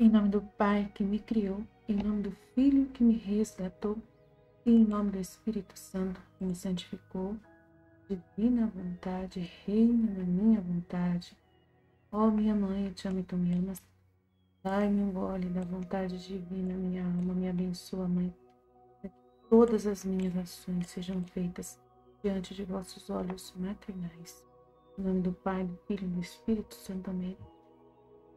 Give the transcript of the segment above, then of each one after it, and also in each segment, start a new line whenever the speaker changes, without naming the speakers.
Em nome do Pai que me criou, em nome do Filho que me resgatou, e em nome do Espírito Santo que me santificou, divina vontade, reina na minha vontade. Ó minha mãe, eu te amo e tu me amas. Dai-me um gole da vontade divina, minha alma, me abençoa, mãe. Que todas as minhas ações sejam feitas diante de vossos olhos maternais. Em nome do Pai, do Filho e do Espírito Santo. Amém.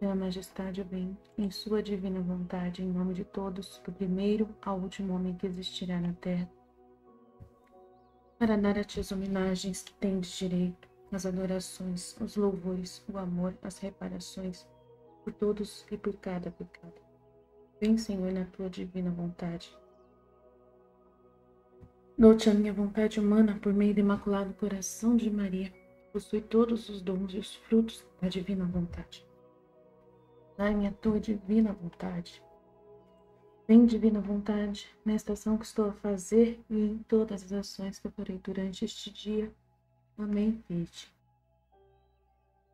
Minha Majestade vem, em Sua divina vontade, em nome de todos, do primeiro ao último homem que existirá na terra, para dar a Ti as homenagens que tendes direito, as adorações, os louvores, o amor, as reparações, por todos e por cada pecado. Vem, Senhor, na Tua divina vontade. Note a minha vontade humana por meio do imaculado coração de Maria, possui todos os dons e os frutos da divina vontade. Dai-me a tua divina vontade. Vem, divina vontade, nesta ação que estou a fazer e em todas as ações que farei durante este dia. Amém. Vede.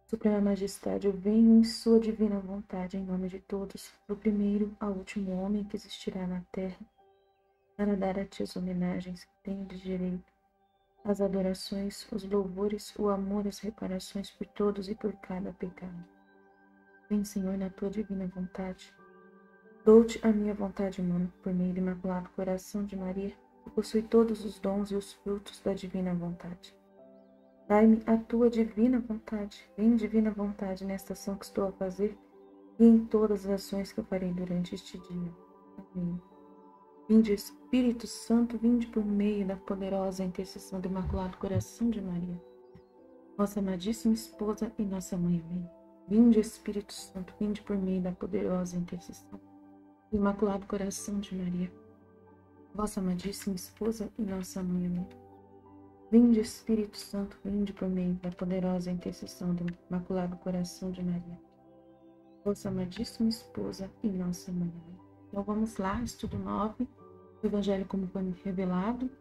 Suprema Majestade, eu venho em Sua divina vontade, em nome de todos, do primeiro ao último homem que existirá na terra, para dar a Ti as homenagens que tenho de direito, as adorações, os louvores, o amor, as reparações por todos e por cada pecado. Vem, Senhor, na tua divina vontade. Dou-te a minha vontade humana, por meio do imaculado coração de Maria, que possui todos os dons e os frutos da divina vontade. Dai-me a tua divina vontade, vem divina vontade nesta ação que estou a fazer e em todas as ações que eu farei durante este dia. Amém. Vinde, Espírito Santo, vinde por meio da poderosa intercessão do Imaculado Coração de Maria, nossa amadíssima esposa e nossa mãe. Amém. Vinde, Espírito Santo, vinde por meio da poderosa intercessão do Imaculado Coração de Maria, vossa amadíssima esposa e nossa mãe. Amém. Vinde, Espírito Santo, vinde por meio da poderosa intercessão do Imaculado Coração de Maria, vossa amadíssima esposa e nossa mãe. Amém. Então vamos lá, estudo 9, o Evangelho como foi revelado,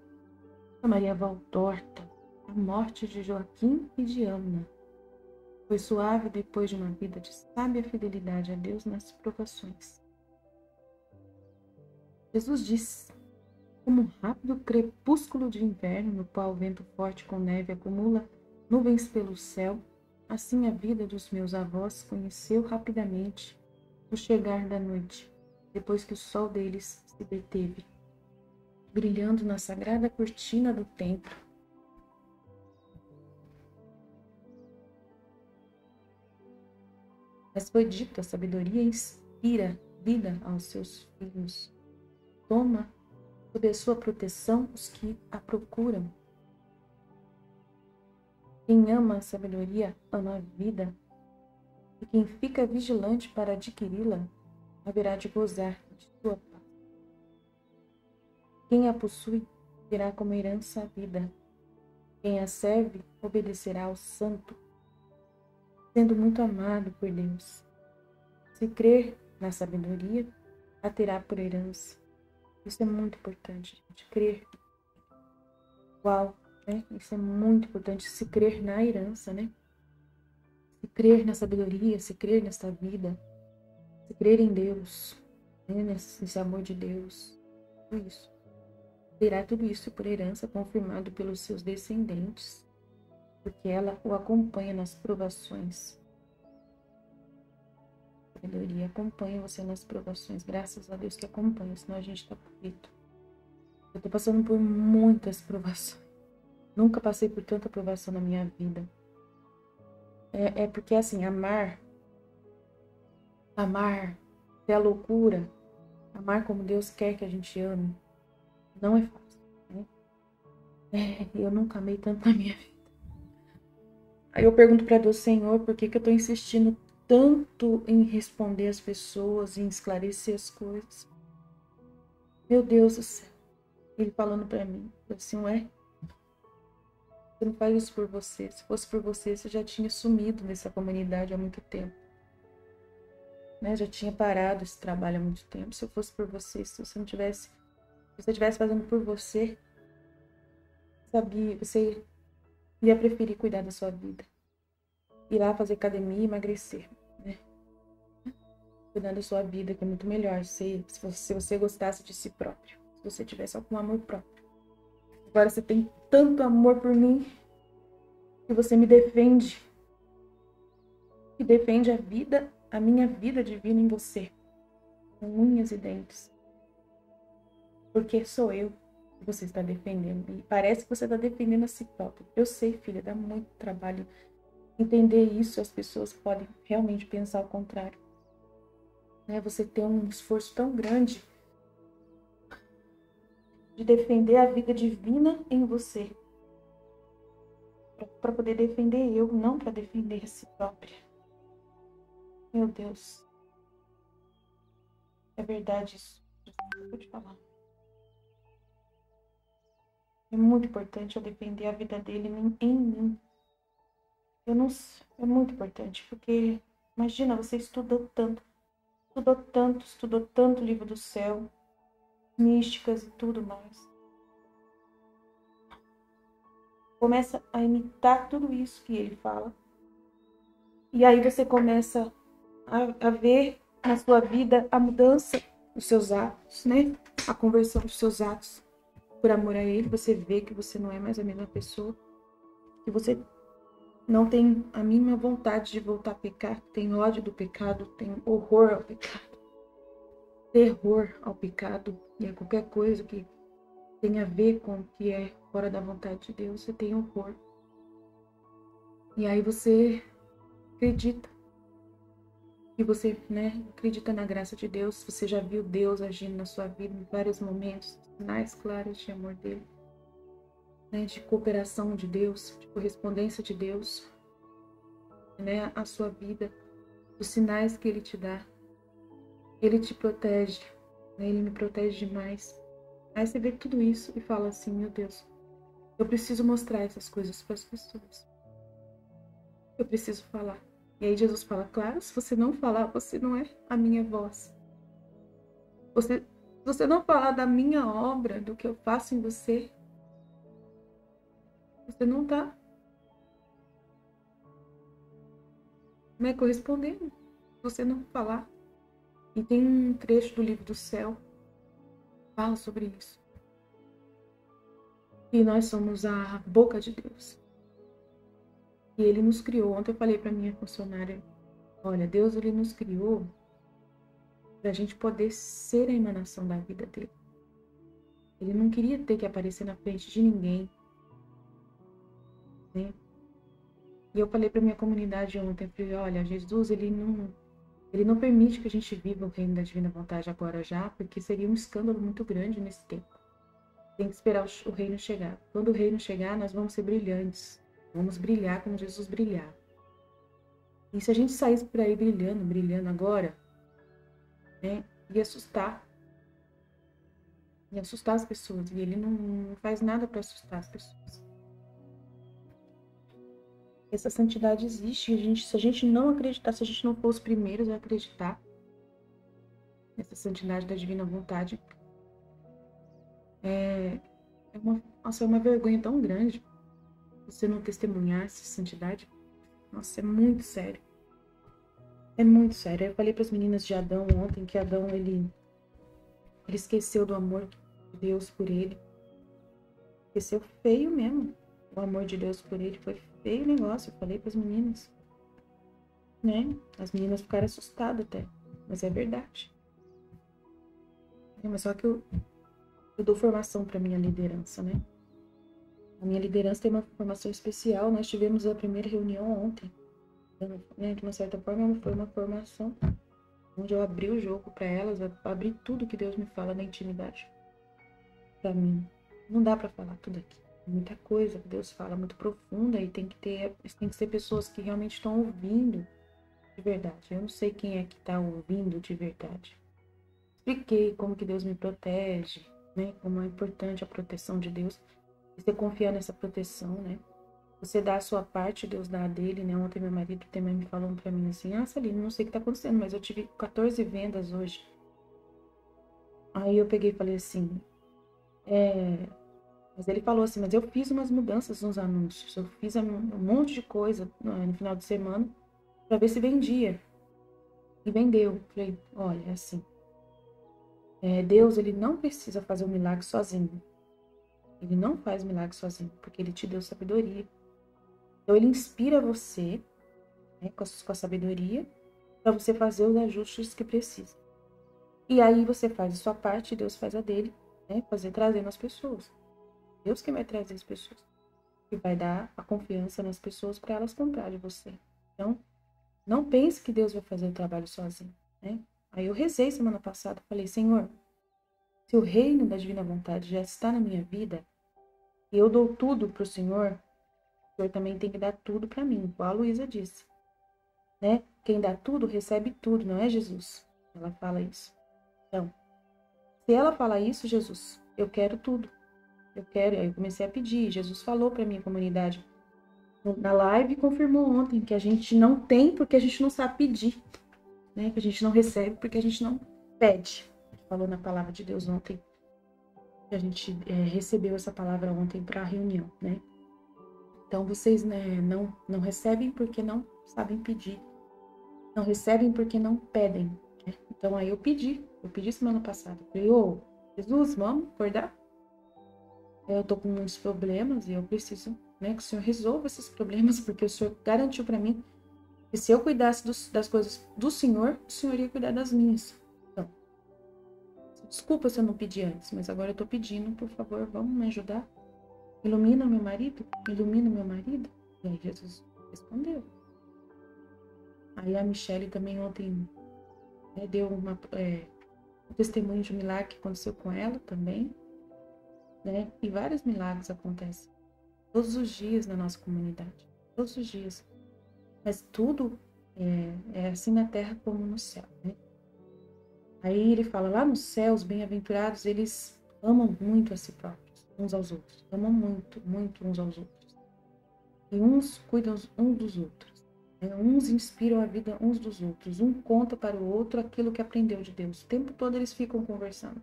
a Maria Valtorta, a morte de Joaquim e de Ana. Foi suave depois de uma vida de sábia fidelidade a Deus nas provações. Jesus disse: Como um rápido crepúsculo de inverno, no qual o vento forte com neve acumula nuvens pelo céu, assim a vida dos meus avós conheceu rapidamente o chegar da noite, depois que o sol deles se deteve, brilhando na sagrada cortina do templo Mas foi dito: a sabedoria inspira vida aos seus filhos. Toma sob a sua proteção os que a procuram. Quem ama a sabedoria ama a vida, e quem fica vigilante para adquiri-la haverá de gozar de sua paz. Quem a possui terá como herança a vida. Quem a serve obedecerá ao santo sendo muito amado por Deus. Se crer na sabedoria, a terá por herança. Isso é muito importante, gente. Crer. Uau, né? Isso é muito importante. Se crer na herança, né? Se crer na sabedoria, se crer nessa vida, se crer em Deus, né? nesse, nesse amor de Deus. Tudo isso. Terá tudo isso por herança confirmado pelos seus descendentes porque ela o acompanha nas provações. A sabedoria acompanha você nas provações. Graças a Deus que acompanha, senão a gente está frito. Eu estou passando por muitas provações. Nunca passei por tanta provação na minha vida. É, é porque, assim, amar, amar, é a loucura, amar como Deus quer que a gente ame, não é fácil. Né? É, eu nunca amei tanto na minha vida. Aí eu pergunto para Deus, Senhor, por que, que eu estou insistindo tanto em responder as pessoas, em esclarecer as coisas? Meu Deus do céu. Ele falando para mim, assim, ué, você não faz isso por você. Se fosse por você, você já tinha sumido nessa comunidade há muito tempo. Né? Já tinha parado esse trabalho há muito tempo. Se eu fosse por você, se você não tivesse, se você estivesse fazendo por você, sabia, você ia preferir cuidar da sua vida. Ir lá fazer academia e emagrecer. Né? cuidar da sua vida, que é muito melhor se, se você gostasse de si próprio, se você tivesse algum amor próprio. Agora você tem tanto amor por mim que você me defende, que defende a vida, a minha vida divina em você, com unhas e dentes. Porque sou eu você está defendendo. E parece que você está defendendo a si próprio. Eu sei, filha, dá muito trabalho entender isso. As pessoas podem realmente pensar o contrário. Né? Você tem um esforço tão grande de defender a vida divina em você. Para poder defender eu, não para defender a si própria. Meu Deus. É verdade isso. Vou te falar. É muito importante eu defender a vida dele em mim. Eu não é muito importante, porque imagina, você estudou tanto, estudou tanto, estudou tanto o livro do céu, místicas e tudo mais. Começa a imitar tudo isso que ele fala. E aí você começa a, a ver na sua vida a mudança dos seus atos, né? A conversão dos seus atos por amor a Ele, você vê que você não é mais a mesma pessoa, que você não tem a mínima vontade de voltar a pecar, tem ódio do pecado, tem horror ao pecado, terror ao pecado e a qualquer coisa que tem a ver com o que é fora da vontade de Deus, você tem horror. E aí você acredita que você né, acredita na graça de Deus, você já viu Deus agindo na sua vida em vários momentos, sinais claros de amor dele, né, de cooperação de Deus, de correspondência de Deus, né, a sua vida, os sinais que ele te dá. Ele te protege, né, ele me protege demais. Aí você vê tudo isso e fala assim: meu Deus, eu preciso mostrar essas coisas para as pessoas. Eu preciso falar. E aí Jesus fala: Claro, se você não falar, você não é a minha voz. Você, se você não falar da minha obra, do que eu faço em você, você não está né, correspondendo. Você não falar. E tem um trecho do livro do céu que fala sobre isso. E nós somos a boca de Deus. E ele nos criou. Ontem eu falei para minha funcionária, olha, Deus ele nos criou para a gente poder ser a emanação da vida dele. Ele não queria ter que aparecer na frente de ninguém. Né? E eu falei para minha comunidade ontem, falei, olha, Jesus, ele não, ele não permite que a gente viva o reino da divina vontade agora já, porque seria um escândalo muito grande nesse tempo. Tem que esperar o reino chegar. Quando o reino chegar, nós vamos ser brilhantes. Vamos brilhar como Jesus brilhar. E se a gente saísse por aí brilhando, brilhando agora, né, assustar. Ia assustar as pessoas. E ele não, não faz nada para assustar as pessoas. Essa santidade existe. A gente, se a gente não acreditar, se a gente não for os primeiros a acreditar nessa santidade da divina vontade, é, é uma, nossa, é uma vergonha tão grande você não testemunhar essa santidade, nossa, é muito sério. É muito sério. Eu falei para as meninas de Adão ontem que Adão ele ele esqueceu do amor de Deus por ele. Esqueceu feio mesmo. O amor de Deus por ele foi feio o negócio. Eu falei para as meninas. Né? As meninas ficaram assustadas até. Mas é verdade. É, mas só que eu, eu dou formação para minha liderança, né? A minha liderança tem uma formação especial. Nós tivemos a primeira reunião ontem. Né, de uma certa forma, foi uma formação onde eu abri o jogo para elas, abri tudo que Deus me fala na intimidade. Para mim, não dá para falar tudo aqui. Muita coisa que Deus fala muito profunda e tem que ter, tem que ser pessoas que realmente estão ouvindo de verdade. Eu não sei quem é que está ouvindo de verdade. Expliquei como que Deus me protege, né? Como é importante a proteção de Deus. Você confiar nessa proteção, né? Você dá a sua parte, Deus dá a dele, né? Ontem meu marido também me falou pra mim assim, ah, Saline, não sei o que tá acontecendo, mas eu tive 14 vendas hoje. Aí eu peguei e falei assim, é... Mas ele falou assim, mas eu fiz umas mudanças nos anúncios, eu fiz um monte de coisa no final de semana para ver se vendia. e vendeu. Falei, olha, é assim. É, Deus, ele não precisa fazer um milagre sozinho. Ele não faz milagre sozinho, porque ele te deu sabedoria. Então, ele inspira você né, com, a, com a sabedoria para você fazer os ajustes que precisa. E aí você faz a sua parte, Deus faz a dele, né, fazer trazendo as pessoas. Deus que vai trazer as pessoas. E vai dar a confiança nas pessoas para elas comprarem de você. Então, não pense que Deus vai fazer o trabalho sozinho, né? Aí eu rezei semana passada, falei, Senhor, se o reino da divina vontade já está na minha vida, e eu dou tudo para o Senhor, o Senhor também tem que dar tudo para mim, igual a Luísa disse. Né? Quem dá tudo, recebe tudo, não é Jesus? Ela fala isso. Então, se ela fala isso, Jesus, eu quero tudo. Eu quero. Aí eu comecei a pedir. Jesus falou para minha comunidade, na live confirmou ontem que a gente não tem porque a gente não sabe pedir, né? Que a gente não recebe porque a gente não pede. Falou na palavra de Deus ontem. A gente é, recebeu essa palavra ontem para a reunião, né? Então vocês né, não não recebem porque não sabem pedir, não recebem porque não pedem. Né? Então aí eu pedi, eu pedi semana passada, falei, ô Jesus, vamos acordar? Eu tô com muitos problemas e eu preciso né? Que o Senhor resolva esses problemas, porque o Senhor garantiu para mim que se eu cuidasse dos, das coisas do Senhor, o Senhor ia cuidar das minhas. Desculpa se eu não pedi antes, mas agora eu tô pedindo, por favor, vamos me ajudar. Ilumina meu marido, ilumina meu marido. E aí Jesus respondeu. Aí a Michelle também ontem né, deu uma, é, um testemunho de um milagre que aconteceu com ela também. Né? E vários milagres acontecem todos os dias na nossa comunidade, todos os dias. Mas tudo é, é assim na terra como no céu, né? Aí ele fala, lá no céu, os bem-aventurados, eles amam muito a si próprios, uns aos outros. Amam muito, muito uns aos outros. E uns cuidam uns dos outros. Né? Uns inspiram a vida uns dos outros. Um conta para o outro aquilo que aprendeu de Deus. O tempo todo eles ficam conversando.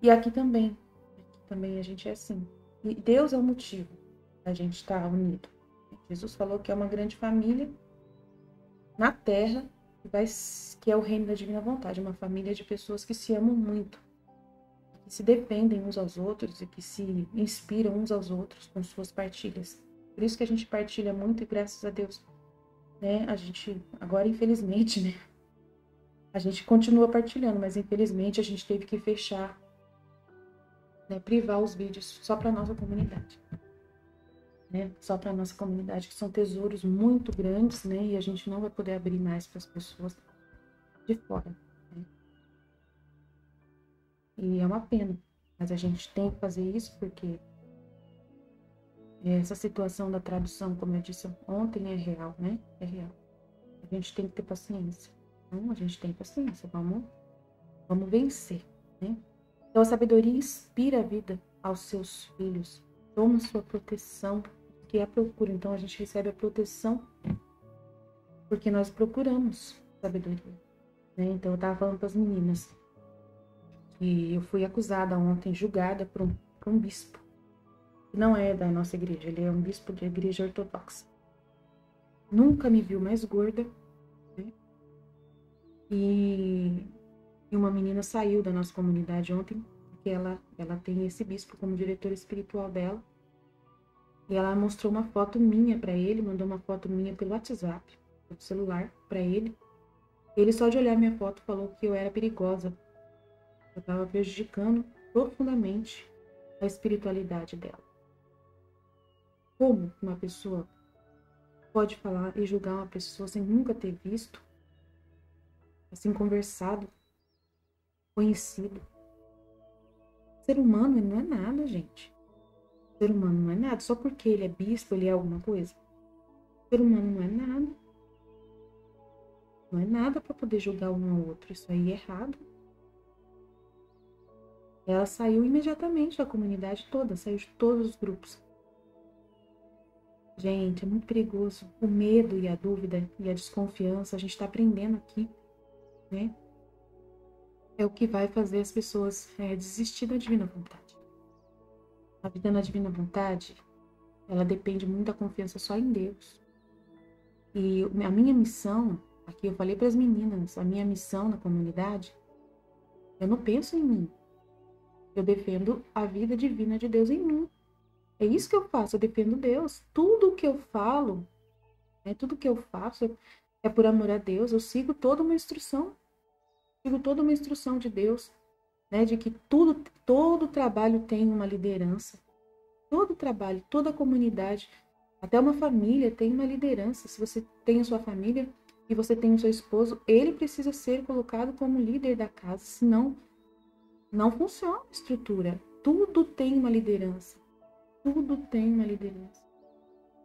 E aqui também. Aqui também a gente é assim. E Deus é o motivo da gente estar unido. Jesus falou que é uma grande família na terra, vai, que é o reino da divina vontade, uma família de pessoas que se amam muito, que se dependem uns aos outros e que se inspiram uns aos outros com suas partilhas. Por isso que a gente partilha muito e graças a Deus, né? A gente agora infelizmente, né? A gente continua partilhando, mas infelizmente a gente teve que fechar né, privar os vídeos só para nossa comunidade. Né? Só para nossa comunidade, que são tesouros muito grandes, né? E a gente não vai poder abrir mais para as pessoas de fora. Né? E é uma pena, mas a gente tem que fazer isso porque essa situação da tradução, como eu disse ontem, é real, né? É real. A gente tem que ter paciência. Então, a gente tem paciência. Vamos, vamos vencer, né? Então a sabedoria inspira a vida aos seus filhos. Toma sua proteção, que é a procura. Então a gente recebe a proteção porque nós procuramos sabedoria. Né? Então eu estava falando para as meninas que eu fui acusada ontem, julgada por um, por um bispo. Que não é da nossa igreja, ele é um bispo da igreja ortodoxa. Nunca me viu mais gorda. Né? E e uma menina saiu da nossa comunidade ontem, porque ela, ela tem esse bispo como diretor espiritual dela. E ela mostrou uma foto minha para ele, mandou uma foto minha pelo WhatsApp, pelo celular, para ele. Ele só de olhar minha foto falou que eu era perigosa. Eu estava prejudicando profundamente a espiritualidade dela. Como uma pessoa pode falar e julgar uma pessoa sem nunca ter visto, assim conversado conhecido. ser humano não é nada, gente. Ser humano não é nada. Só porque ele é bispo, ele é alguma coisa. ser humano não é nada. Não é nada para poder julgar um ao outro. Isso aí é errado. Ela saiu imediatamente da comunidade toda, saiu de todos os grupos. Gente, é muito perigoso. O medo e a dúvida e a desconfiança, a gente está aprendendo aqui, né? é o que vai fazer as pessoas é, desistir da divina vontade. A vida na divina vontade, ela depende muito da confiança só em Deus. E a minha missão Aqui eu falei para as meninas, a minha missão na comunidade, eu não penso em mim. Eu defendo a vida divina de Deus em mim. É isso que eu faço, eu defendo Deus. Tudo o que eu falo, né, tudo que eu faço é por amor a Deus. Eu sigo toda uma instrução. Sigo toda uma instrução de Deus, né, de que tudo, todo trabalho tem uma liderança. Todo trabalho, toda comunidade, até uma família tem uma liderança. Se você tem a sua família e você tem o seu esposo, ele precisa ser colocado como líder da casa, senão não funciona a estrutura. Tudo tem uma liderança. Tudo tem uma liderança.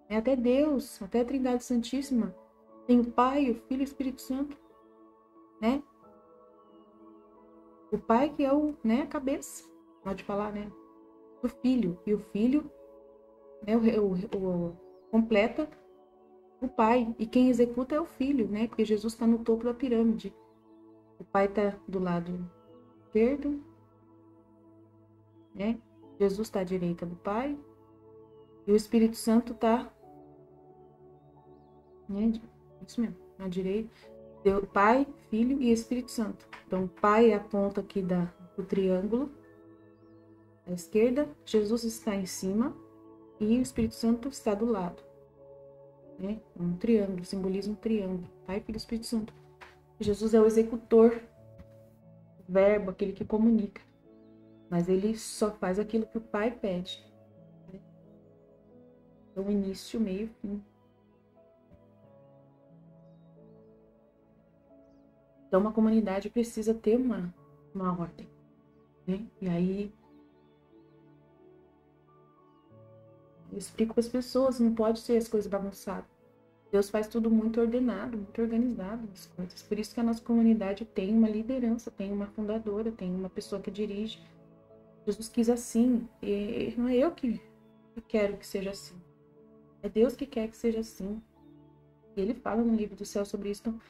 É até Deus, até a Trindade Santíssima. Tem o Pai, o Filho e o Espírito Santo. Né? O Pai que é o, né, a cabeça, pode falar, né? O Filho. E o Filho né, o, o, o completa o Pai. E quem executa é o Filho, né? Porque Jesus está no topo da pirâmide. O Pai está do lado esquerdo, né? Jesus está à direita do Pai, e o Espírito Santo está. Né? Isso mesmo, na direita. Deus, Pai, Filho e Espírito Santo. Então, Pai é a ponta aqui da, do triângulo. À esquerda, Jesus está em cima e o Espírito Santo está do lado. Né? Um triângulo, simboliza um triângulo. Pai, Filho e Espírito Santo. Jesus é o executor, o verbo, aquele que comunica. Mas ele só faz aquilo que o Pai pede. Então, início, meio, fim. Então, uma comunidade precisa ter uma, uma ordem. Né? E aí, eu explico para as pessoas, não pode ser as coisas bagunçadas. Deus faz tudo muito ordenado, muito organizado as coisas. Por isso que a nossa comunidade tem uma liderança, tem uma fundadora, tem uma pessoa que dirige. Jesus quis assim, e não é eu que quero que seja assim. É Deus que quer que seja assim. E ele fala no livro do céu sobre isso. Então,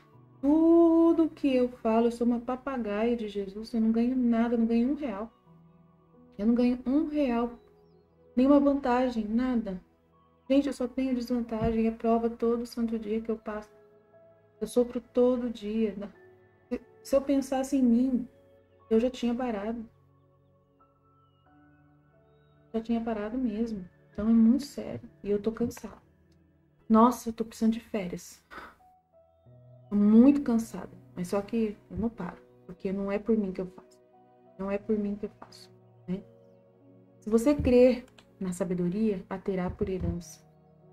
tudo que eu falo, eu sou uma papagaia de Jesus. Eu não ganho nada, eu não ganho um real. Eu não ganho um real. Nenhuma vantagem, nada. Gente, eu só tenho desvantagem. É prova todo santo dia que eu passo. Eu sofro todo dia. Se eu pensasse em mim, eu já tinha parado. Já tinha parado mesmo. Então é muito sério. E eu tô cansada. Nossa, eu tô precisando de férias. Muito cansada. Mas só que eu não paro. Porque não é por mim que eu faço. Não é por mim que eu faço. Né? Se você crer na sabedoria, a terá por herança,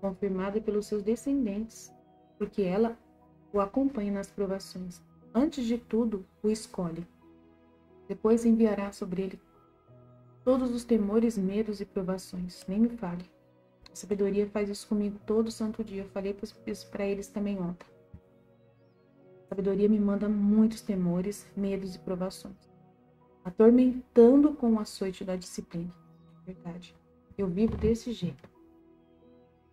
confirmada pelos seus descendentes, porque ela o acompanha nas provações. Antes de tudo, o escolhe. Depois enviará sobre ele todos os temores, medos e provações. Nem me fale. A sabedoria faz isso comigo todo santo dia. Eu falei para eles também ontem. A sabedoria me manda muitos temores, medos e provações, atormentando com o açoite da disciplina. Verdade. Eu vivo desse jeito.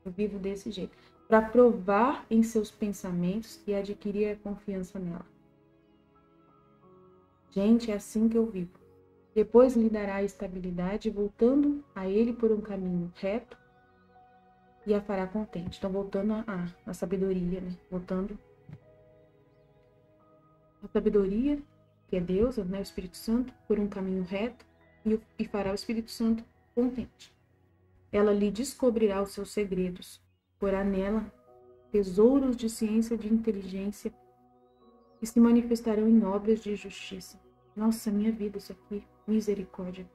Eu vivo desse jeito. Para provar em seus pensamentos e adquirir a confiança nela. Gente, é assim que eu vivo. Depois lhe dará estabilidade, voltando a ele por um caminho reto e a fará contente. Então, voltando à sabedoria, né? Voltando à sabedoria, que é Deus, né? o Espírito Santo, por um caminho reto e, e fará o Espírito Santo contente. Ela lhe descobrirá os seus segredos, porá nela tesouros de ciência de inteligência que se manifestarão em obras de justiça. Nossa, minha vida, isso aqui. Misericórdia.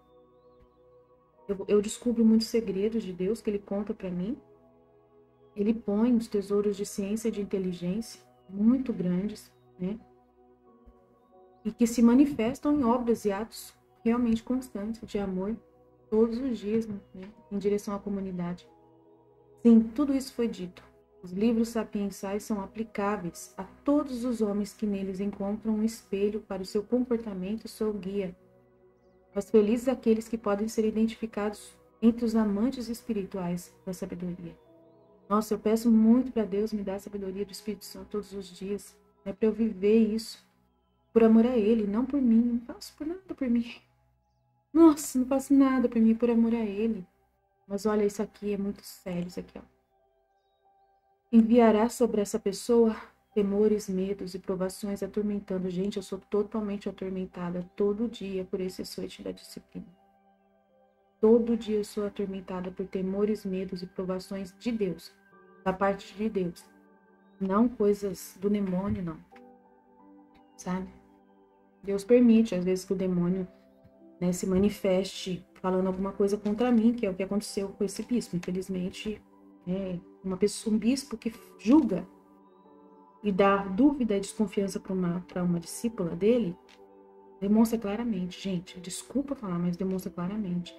Eu, eu descubro muitos segredos de Deus que Ele conta para mim. Ele põe os tesouros de ciência e de inteligência muito grandes, né? E que se manifestam em obras e atos realmente constantes de amor todos os dias, né? Em direção à comunidade. Sim, tudo isso foi dito. Os livros sapiensais são aplicáveis a todos os homens que neles encontram um espelho para o seu comportamento e seu guia mas felizes aqueles que podem ser identificados entre os amantes espirituais da sabedoria. Nossa, eu peço muito para Deus me dar a sabedoria do Espírito Santo todos os dias, né, para eu viver isso por amor a Ele, não por mim. Não faço por nada por mim. Nossa, não faço nada por mim por amor a Ele. Mas olha, isso aqui é muito sério, isso aqui, ó. Enviará sobre essa pessoa temores, medos e provações atormentando. Gente, eu sou totalmente atormentada todo dia por esse açoite da disciplina. Todo dia eu sou atormentada por temores, medos e provações de Deus, da parte de Deus. Não coisas do demônio, não. Sabe? Deus permite, às vezes, que o demônio né, se manifeste falando alguma coisa contra mim, que é o que aconteceu com esse bispo. Infelizmente, é uma pessoa, um bispo que julga e dá dúvida e desconfiança para uma, uma discípula dele, demonstra claramente, gente, desculpa falar, mas demonstra claramente.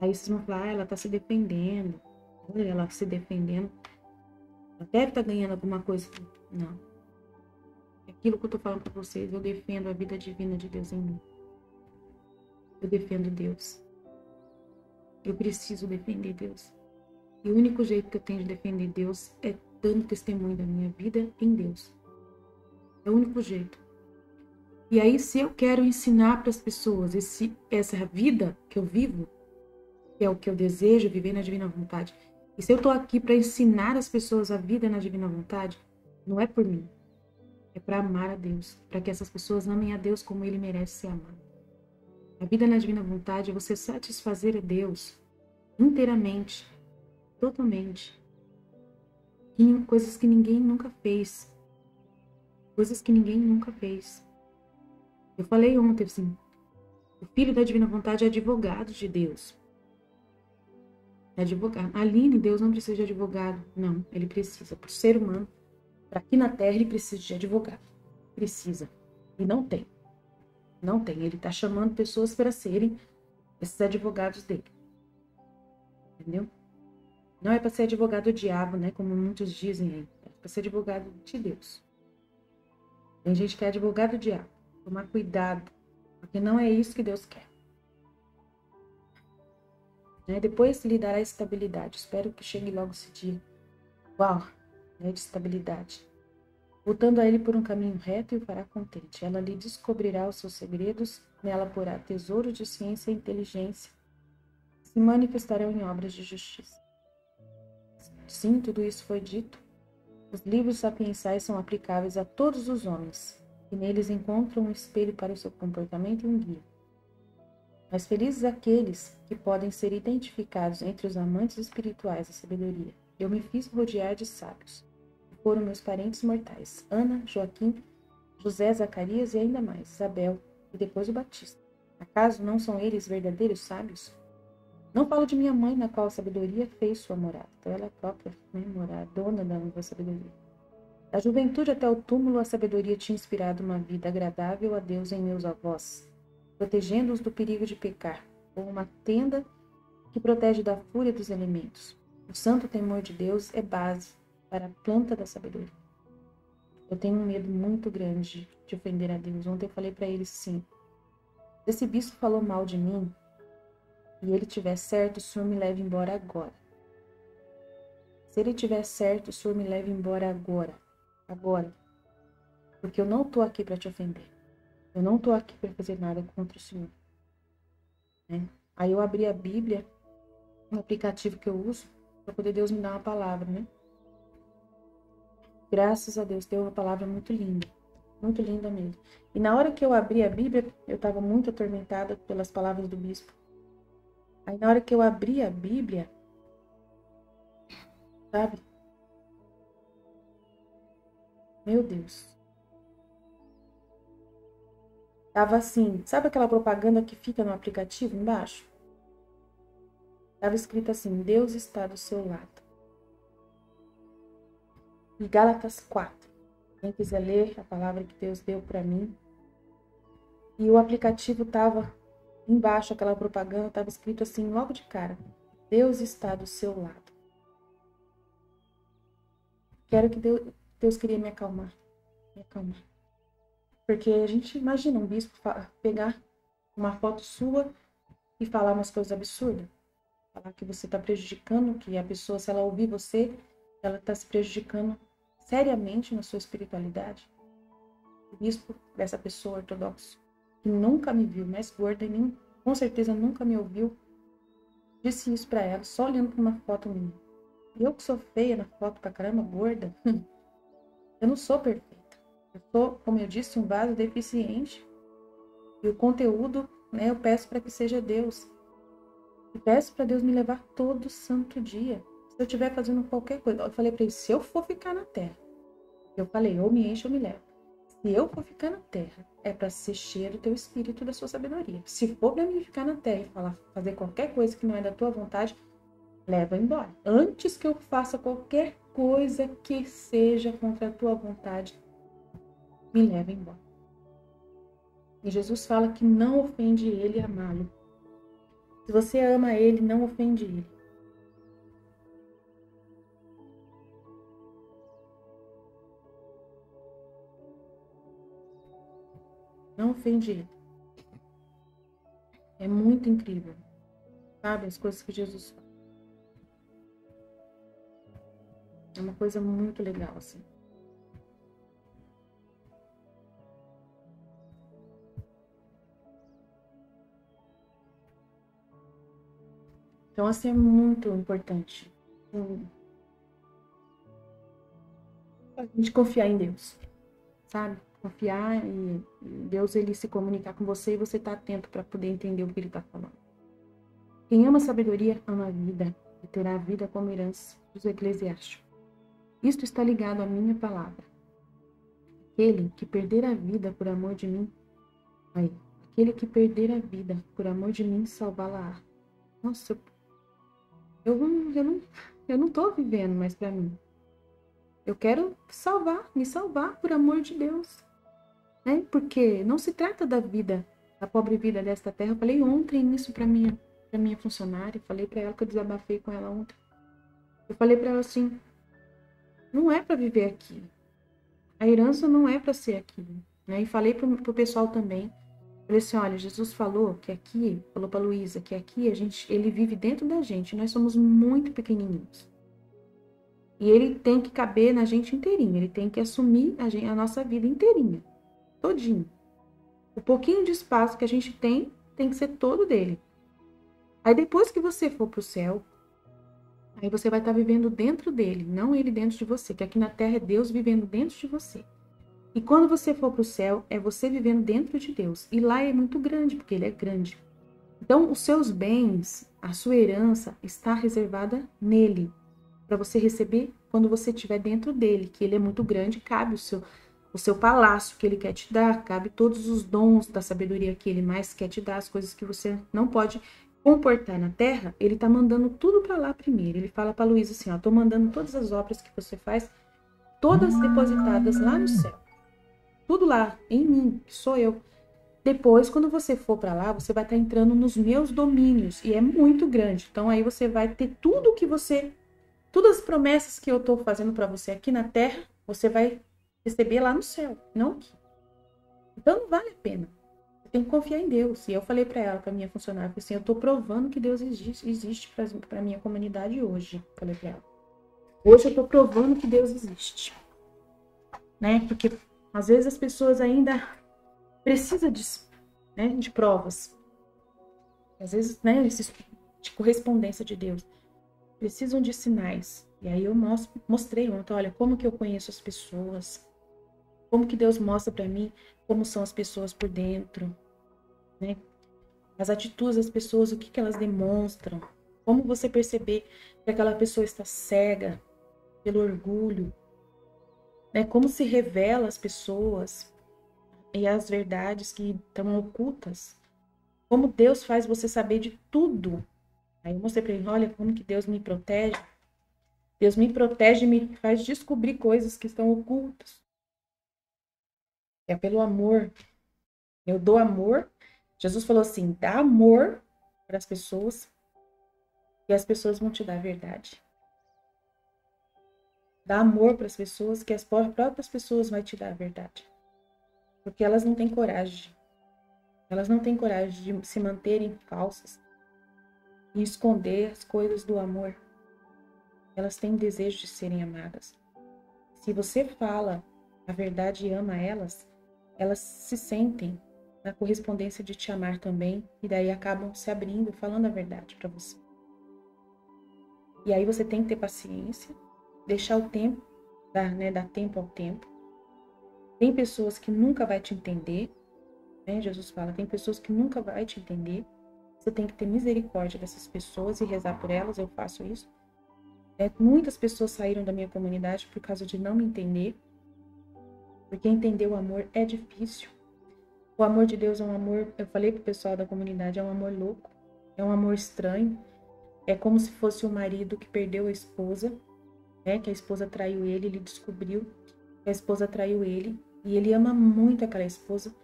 Aí vocês vão falar, ah, ela está se defendendo, olha ela se defendendo. Ela deve estar tá ganhando alguma coisa. Não. É aquilo que eu estou falando para vocês, eu defendo a vida divina de Deus em mim. Eu defendo Deus. Eu preciso defender Deus. E o único jeito que eu tenho de defender Deus é dando testemunho da minha vida em Deus. É o único jeito. E aí, se eu quero ensinar para as pessoas esse, essa vida que eu vivo, que é o que eu desejo, viver na divina vontade, e se eu estou aqui para ensinar as pessoas a vida na divina vontade, não é por mim, é para amar a Deus, para que essas pessoas amem a Deus como Ele merece ser amado. A vida na divina vontade é você satisfazer a Deus inteiramente, totalmente, coisas que ninguém nunca fez. Coisas que ninguém nunca fez. Eu falei ontem assim: o filho da divina vontade é advogado de Deus. É advogado. Aline, Deus não precisa de advogado. Não, ele precisa. O ser humano, para aqui na terra, ele precisa de advogado. Precisa. E não tem. Não tem. Ele está chamando pessoas para serem esses advogados dele. Entendeu? Não é para ser advogado do diabo, né? Como muitos dizem aí. É para ser advogado de Deus. Tem gente que é advogado do diabo. Tomar cuidado. Porque não é isso que Deus quer. Né? Depois lhe dará estabilidade. Espero que chegue logo esse dia. Uau! Né? De estabilidade. Voltando a ele por um caminho reto e o fará contente. Ela lhe descobrirá os seus segredos. Nela porá tesouro de ciência e inteligência. Se manifestarão em obras de justiça. Sim, tudo isso foi dito. Os livros sapiensais são aplicáveis a todos os homens, e neles encontram um espelho para o seu comportamento e um guia. Mas felizes aqueles que podem ser identificados entre os amantes espirituais da sabedoria. Eu me fiz rodear de sábios. Foram meus parentes mortais, Ana, Joaquim, José, Zacarias e ainda mais, Isabel e depois o Batista. Acaso não são eles verdadeiros sábios? Não falo de minha mãe, na qual a sabedoria fez sua morada. Então ela é própria né, morada, dona da sabedoria. Da juventude até o túmulo, a sabedoria tinha inspirado uma vida agradável a Deus em meus avós, protegendo-os do perigo de pecar, como uma tenda que protege da fúria dos elementos. O santo temor de Deus é base para a planta da sabedoria. Eu tenho um medo muito grande de ofender a Deus. Ontem eu falei para ele sim. Esse bispo falou mal de mim, e ele tiver certo, o Senhor me leve embora agora. Se ele tiver certo, o Senhor me leve embora agora. Agora. Porque eu não estou aqui para te ofender. Eu não estou aqui para fazer nada contra o Senhor. Né? Aí eu abri a Bíblia, um aplicativo que eu uso, para poder Deus me dar uma palavra, né? Graças a Deus, deu uma palavra muito linda. Muito linda mesmo. E na hora que eu abri a Bíblia, eu estava muito atormentada pelas palavras do bispo. Aí na hora que eu abri a Bíblia, sabe? Meu Deus. Tava assim, sabe aquela propaganda que fica no aplicativo embaixo? Tava escrito assim: Deus está do seu lado. E Gálatas 4. Quem quiser ler a palavra que Deus deu para mim. E o aplicativo tava Embaixo, aquela propaganda estava escrito assim, logo de cara: Deus está do seu lado. Quero que Deus, Deus queria me acalmar. Me acalmar. Porque a gente imagina um bispo pegar uma foto sua e falar umas coisas absurdas. Falar que você está prejudicando, que a pessoa, se ela ouvir você, ela está se prejudicando seriamente na sua espiritualidade. O bispo dessa pessoa ortodoxa que nunca me viu mais gorda nem, com certeza nunca me ouviu, disse isso para ela, só olhando para uma foto minha. Eu que sou feia na foto pra caramba, gorda, eu não sou perfeita. Eu sou, como eu disse, um vaso deficiente. E o conteúdo, né, eu peço para que seja Deus. E peço para Deus me levar todo santo dia. Se eu estiver fazendo qualquer coisa, eu falei para ele, se eu for ficar na terra, eu falei, ou me enche ou me leva. Se eu for ficar na terra, é para ser cheio do teu espírito da sua sabedoria. Se for para mim ficar na terra e falar, fazer qualquer coisa que não é da tua vontade, leva embora. Antes que eu faça qualquer coisa que seja contra a tua vontade, me leva embora. E Jesus fala que não ofende ele amá-lo. Se você ama ele, não ofende ele. Não ofende ele. É muito incrível. Sabe? As coisas que Jesus fala. É uma coisa muito legal, assim. Então, assim, é muito importante a gente confiar em Deus, sabe? Confiar em Deus, ele se comunicar com você e você tá atento para poder entender o que ele está falando. Quem ama a sabedoria, ama a vida e terá a vida como herança, diz o Eclesiástico. Isto está ligado à minha palavra. Aquele que perder a vida por amor de mim, aí, aquele que perder a vida por amor de mim, salvá-la-á. Nossa, eu, eu, não, eu não tô vivendo mais para mim. Eu quero salvar, me salvar por amor de Deus. Né? Porque não se trata da vida, da pobre vida desta terra. Eu falei ontem isso para minha, pra minha funcionária, falei para ela que eu desabafei com ela ontem. Eu falei para ela assim: não é para viver aqui. A herança não é para ser aqui. Né? E falei para o pessoal também. Falei assim, olha, Jesus falou que aqui, falou para Luísa, que aqui a gente, ele vive dentro da gente. Nós somos muito pequenininhos. E ele tem que caber na gente inteirinho. Ele tem que assumir a, gente, a nossa vida inteirinha, todinho. O pouquinho de espaço que a gente tem tem que ser todo dele. Aí depois que você for para o céu, Aí você vai estar vivendo dentro dele, não ele dentro de você, que aqui na terra é Deus vivendo dentro de você. E quando você for para o céu, é você vivendo dentro de Deus. E lá é muito grande, porque ele é grande. Então, os seus bens, a sua herança está reservada nele, para você receber quando você estiver dentro dele, que ele é muito grande, cabe o seu o seu palácio que ele quer te dar, cabe todos os dons da sabedoria que ele mais quer te dar, as coisas que você não pode comportar na terra, ele tá mandando tudo para lá primeiro. Ele fala para Luísa assim, ó, tô mandando todas as obras que você faz, todas depositadas lá no céu. Tudo lá em mim, que sou eu. Depois, quando você for para lá, você vai estar tá entrando nos meus domínios e é muito grande. Então aí você vai ter tudo que você todas as promessas que eu tô fazendo para você aqui na terra, você vai receber lá no céu, não aqui. Então não vale a pena tem que confiar em Deus. E eu falei para ela, para minha funcionária, assim, eu tô provando que Deus existe, existe para minha comunidade hoje. Falei para ela. Hoje eu tô provando que Deus existe. Né? Porque às vezes as pessoas ainda precisam de, né, de provas. Às vezes, né, de correspondência de Deus. Precisam de sinais. E aí eu mostrei ontem, olha, como que eu conheço as pessoas. Como que Deus mostra para mim como são as pessoas por dentro né? As atitudes das pessoas, o que, que elas demonstram. Como você perceber que aquela pessoa está cega pelo orgulho, né? Como se revela as pessoas e as verdades que estão ocultas. Como Deus faz você saber de tudo. Aí eu mostrei para ele, olha como que Deus me protege. Deus me protege e me faz descobrir coisas que estão ocultas. É pelo amor. Eu dou amor Jesus falou assim: dá amor para as pessoas e as pessoas vão te dar a verdade. Dá amor para as pessoas que as próprias pessoas vão te dar a verdade. Porque elas não têm coragem. Elas não têm coragem de se manterem falsas e esconder as coisas do amor. Elas têm desejo de serem amadas. Se você fala a verdade e ama elas, elas se sentem na correspondência de te amar também, e daí acabam se abrindo, falando a verdade para você. E aí você tem que ter paciência, deixar o tempo, dar, né, dar tempo ao tempo, Tem pessoas que nunca vai te entender, né? Jesus fala, tem pessoas que nunca vai te entender. Você tem que ter misericórdia dessas pessoas e rezar por elas. Eu faço isso. É, muitas pessoas saíram da minha comunidade por causa de não me entender, porque entender o amor é difícil. O amor de Deus é um amor, eu falei pro pessoal da comunidade, é um amor louco, é um amor estranho. É como se fosse o marido que perdeu a esposa, né? Que a esposa traiu ele, ele descobriu que a esposa traiu ele e ele ama muito aquela esposa,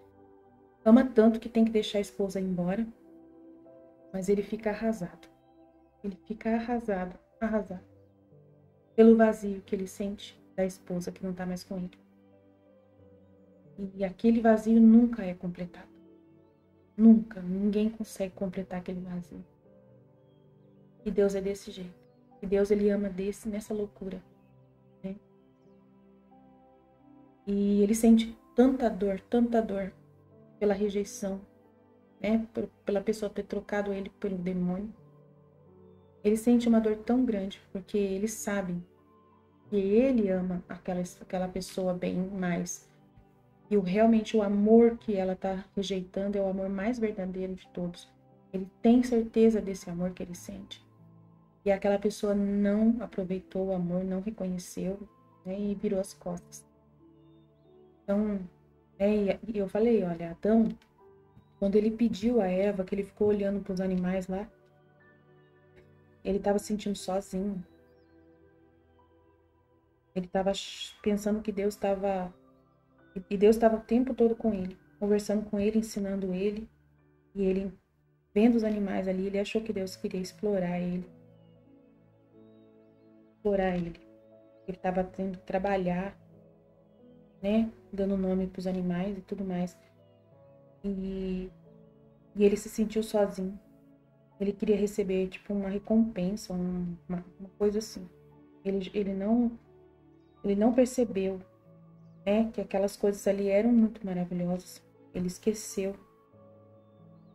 ama tanto que tem que deixar a esposa embora, mas ele fica arrasado. Ele fica arrasado, arrasado pelo vazio que ele sente da esposa que não está mais com ele. E aquele vazio nunca é completado. Nunca. Ninguém consegue completar aquele vazio. E Deus é desse jeito. E Deus ele ama desse nessa loucura. Né? E ele sente tanta dor, tanta dor pela rejeição, né? Pela pessoa ter trocado ele pelo demônio. Ele sente uma dor tão grande porque ele sabe que ele ama aquela, aquela pessoa bem mais. E o, realmente o amor que ela está rejeitando é o amor mais verdadeiro de todos. Ele tem certeza desse amor que ele sente. E aquela pessoa não aproveitou o amor, não reconheceu né, e virou as costas. Então, é, eu falei, olha, Adão, quando ele pediu a Eva, que ele ficou olhando para os animais lá, ele estava se sentindo sozinho. Ele estava pensando que Deus estava. E Deus estava o tempo todo com ele, conversando com ele, ensinando ele. E ele, vendo os animais ali, ele achou que Deus queria explorar ele. Explorar ele. Ele estava tendo que trabalhar, né? Dando nome para os animais e tudo mais. E, e ele se sentiu sozinho. Ele queria receber, tipo, uma recompensa, uma, uma coisa assim. Ele, ele não ele não percebeu né, que aquelas coisas ali eram muito maravilhosas. Ele esqueceu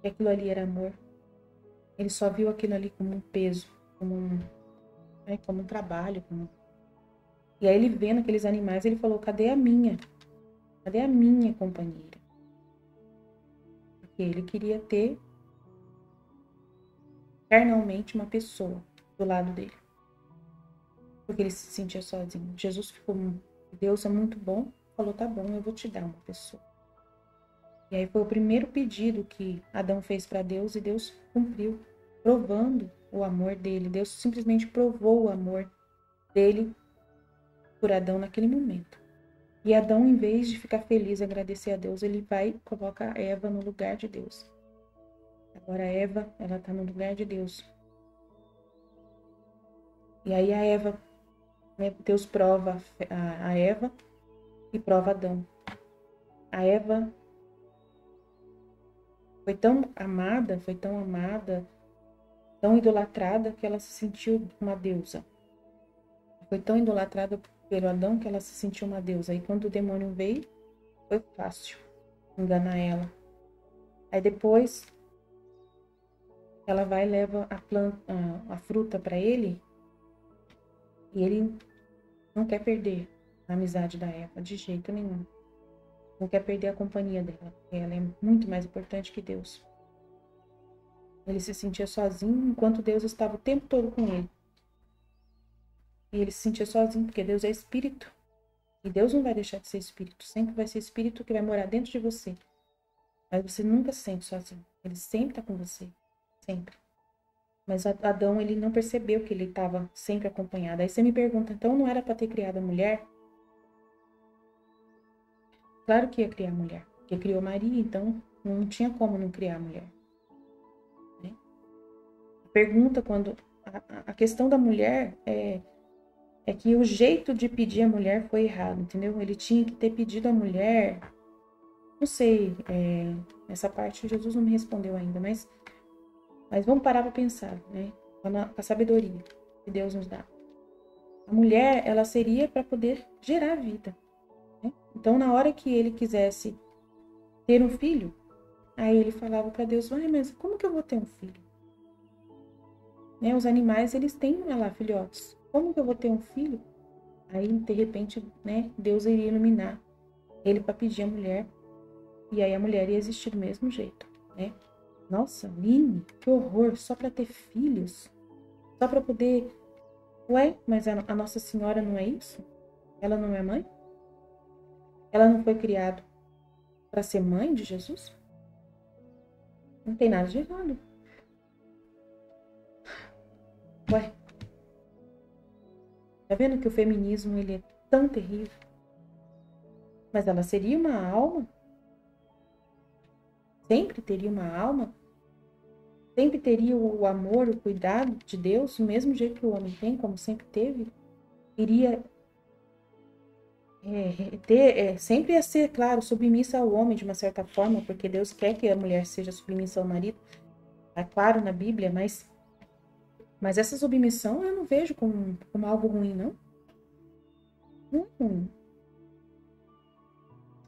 que aquilo ali era amor. Ele só viu aquilo ali como um peso, como um, né, como um trabalho. Como... E aí ele vendo aqueles animais, ele falou: cadê a minha? Cadê a minha companheira? Porque ele queria ter carnalmente uma pessoa do lado dele. Porque ele se sentia sozinho. Jesus ficou, Deus é muito bom, falou: tá bom, eu vou te dar uma pessoa. E aí foi o primeiro pedido que Adão fez para Deus e Deus cumpriu, provando o amor dele. Deus simplesmente provou o amor dele por Adão naquele momento. E Adão, em vez de ficar feliz e agradecer a Deus, ele vai e coloca Eva no lugar de Deus. Agora Eva, ela está no lugar de Deus. E aí a Eva, né, Deus prova a, a Eva e prova Adão. A Eva foi tão amada, foi tão amada, tão idolatrada que ela se sentiu uma deusa. Foi tão idolatrada pelo Adão que ela se sentiu uma deusa. E quando o demônio veio, foi fácil enganar ela. Aí depois ela vai e leva a, planta, a, fruta para ele e ele não quer perder a amizade da Eva de jeito nenhum. Não quer perder a companhia dela, ela é muito mais importante que Deus. Ele se sentia sozinho enquanto Deus estava o tempo todo com ele. E ele se sentia sozinho porque Deus é espírito. E Deus não vai deixar de ser espírito. Sempre vai ser espírito que vai morar dentro de você. Mas você nunca se sente sozinho. Ele sempre está com você sempre. Mas Adão, ele não percebeu que ele estava sempre acompanhado. Aí você me pergunta, então não era para ter criado a mulher? Claro que ia criar a mulher, porque criou Maria, então não tinha como não criar a mulher. A pergunta quando a, a, questão da mulher é é que o jeito de pedir a mulher foi errado, entendeu? Ele tinha que ter pedido a mulher, não sei, é, essa parte Jesus não me respondeu ainda, mas mas vamos parar para pensar, né? Com a sabedoria que Deus nos dá. A mulher, ela seria para poder gerar vida. Né? Então, na hora que ele quisesse ter um filho, aí ele falava para Deus: mas como que eu vou ter um filho? Né? Os animais, eles têm lá filhotes. Como que eu vou ter um filho? Aí, de repente, né, Deus iria iluminar ele para pedir a mulher, e aí a mulher ia existir do mesmo jeito, né? Nossa, Line, que horror, só para ter filhos, só para poder. Ué, mas a, a Nossa Senhora não é isso? Ela não é mãe? Ela não foi criada para ser mãe de Jesus? Não tem nada de errado. Ué. Tá vendo que o feminismo ele é tão terrível? Mas ela seria uma alma? Sempre teria uma alma? Sempre teria o amor, o cuidado de Deus, do mesmo jeito que o homem tem, como sempre teve? Iria é, ter, é, sempre ia ser, claro, submissa ao homem de uma certa forma, porque Deus quer que a mulher seja submissa ao marido. É claro na Bíblia, mas, mas essa submissão eu não vejo como, como algo ruim, não. É.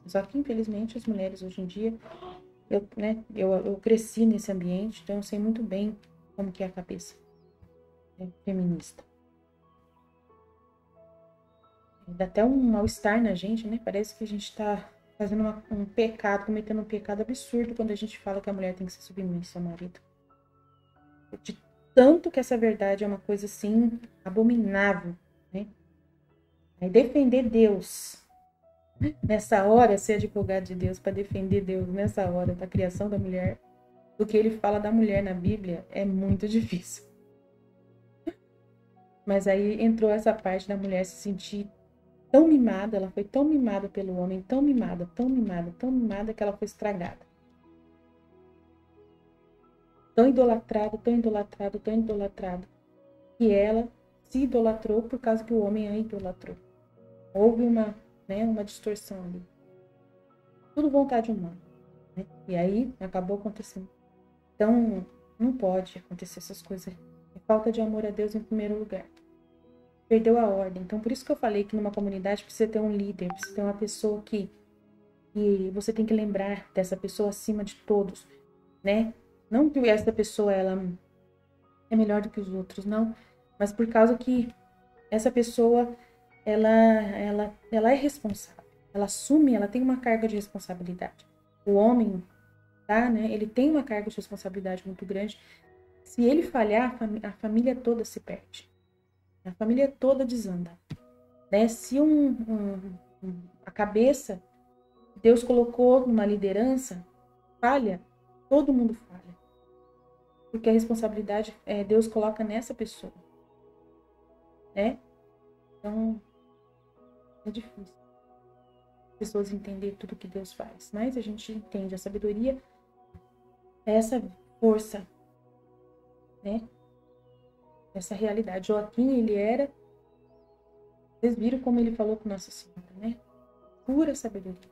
Só que, infelizmente, as mulheres hoje em dia, eu, né, eu, eu cresci nesse ambiente, então eu sei muito bem como que é a cabeça né, feminista. Dá até um mal-estar na gente, né? Parece que a gente tá fazendo uma, um pecado, cometendo um pecado absurdo quando a gente fala que a mulher tem que ser submissa ao marido. De tanto que essa verdade é uma coisa assim abominável, né? Defender Deus nessa hora, ser advogado de Deus para defender Deus nessa hora da criação da mulher, do que ele fala da mulher na Bíblia, é muito difícil. Mas aí entrou essa parte da mulher se sentir tão mimada, ela foi tão mimada pelo homem, tão mimada, tão mimada, tão mimada que ela foi estragada. Tão idolatrada, tão idolatrada, tão idolatrada, que ela se idolatrou por causa que o homem a idolatrou. Houve uma, né, uma distorção ali. Tudo vontade humana. Né? E aí acabou acontecendo. Então, não pode acontecer essas coisas. É falta de amor a Deus em primeiro lugar perdeu a ordem. Então, por isso que eu falei que numa comunidade precisa ter um líder, precisa ter uma pessoa que, que você tem que lembrar dessa pessoa acima de todos, né? Não que essa pessoa ela é melhor do que os outros, não, mas por causa que essa pessoa ela ela ela é responsável. Ela assume, ela tem uma carga de responsabilidade. O homem, tá, né? Ele tem uma carga de responsabilidade muito grande. Se ele falhar, a família toda se perde. A família toda desanda. Né? Se um, um, um, a cabeça Deus colocou numa liderança falha, todo mundo falha. Porque a responsabilidade é, Deus coloca nessa pessoa. Né? Então, é difícil as pessoas entender tudo que Deus faz. Mas a gente entende a sabedoria essa força, né? essa realidade. Joaquim, ele era. Vocês viram como ele falou com Nossa Senhora, né? Pura sabedoria.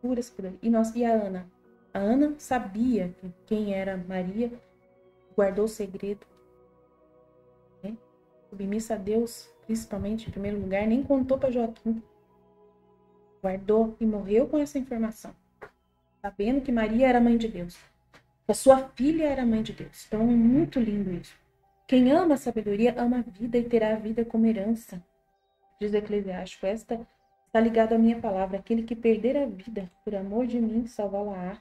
Pura sabedoria. E, nós, e a Ana? A Ana sabia quem era Maria, guardou o segredo. Né? Submissa a Deus, principalmente, em primeiro lugar, nem contou para Joaquim. Guardou e morreu com essa informação. Sabendo que Maria era mãe de Deus. Que a sua filha era mãe de Deus. Então é muito lindo isso. Quem ama a sabedoria ama a vida e terá a vida como herança. Diz o Eclesiástico. Esta está ligada à minha palavra. Aquele que perder a vida por amor de mim, salvá-la-á.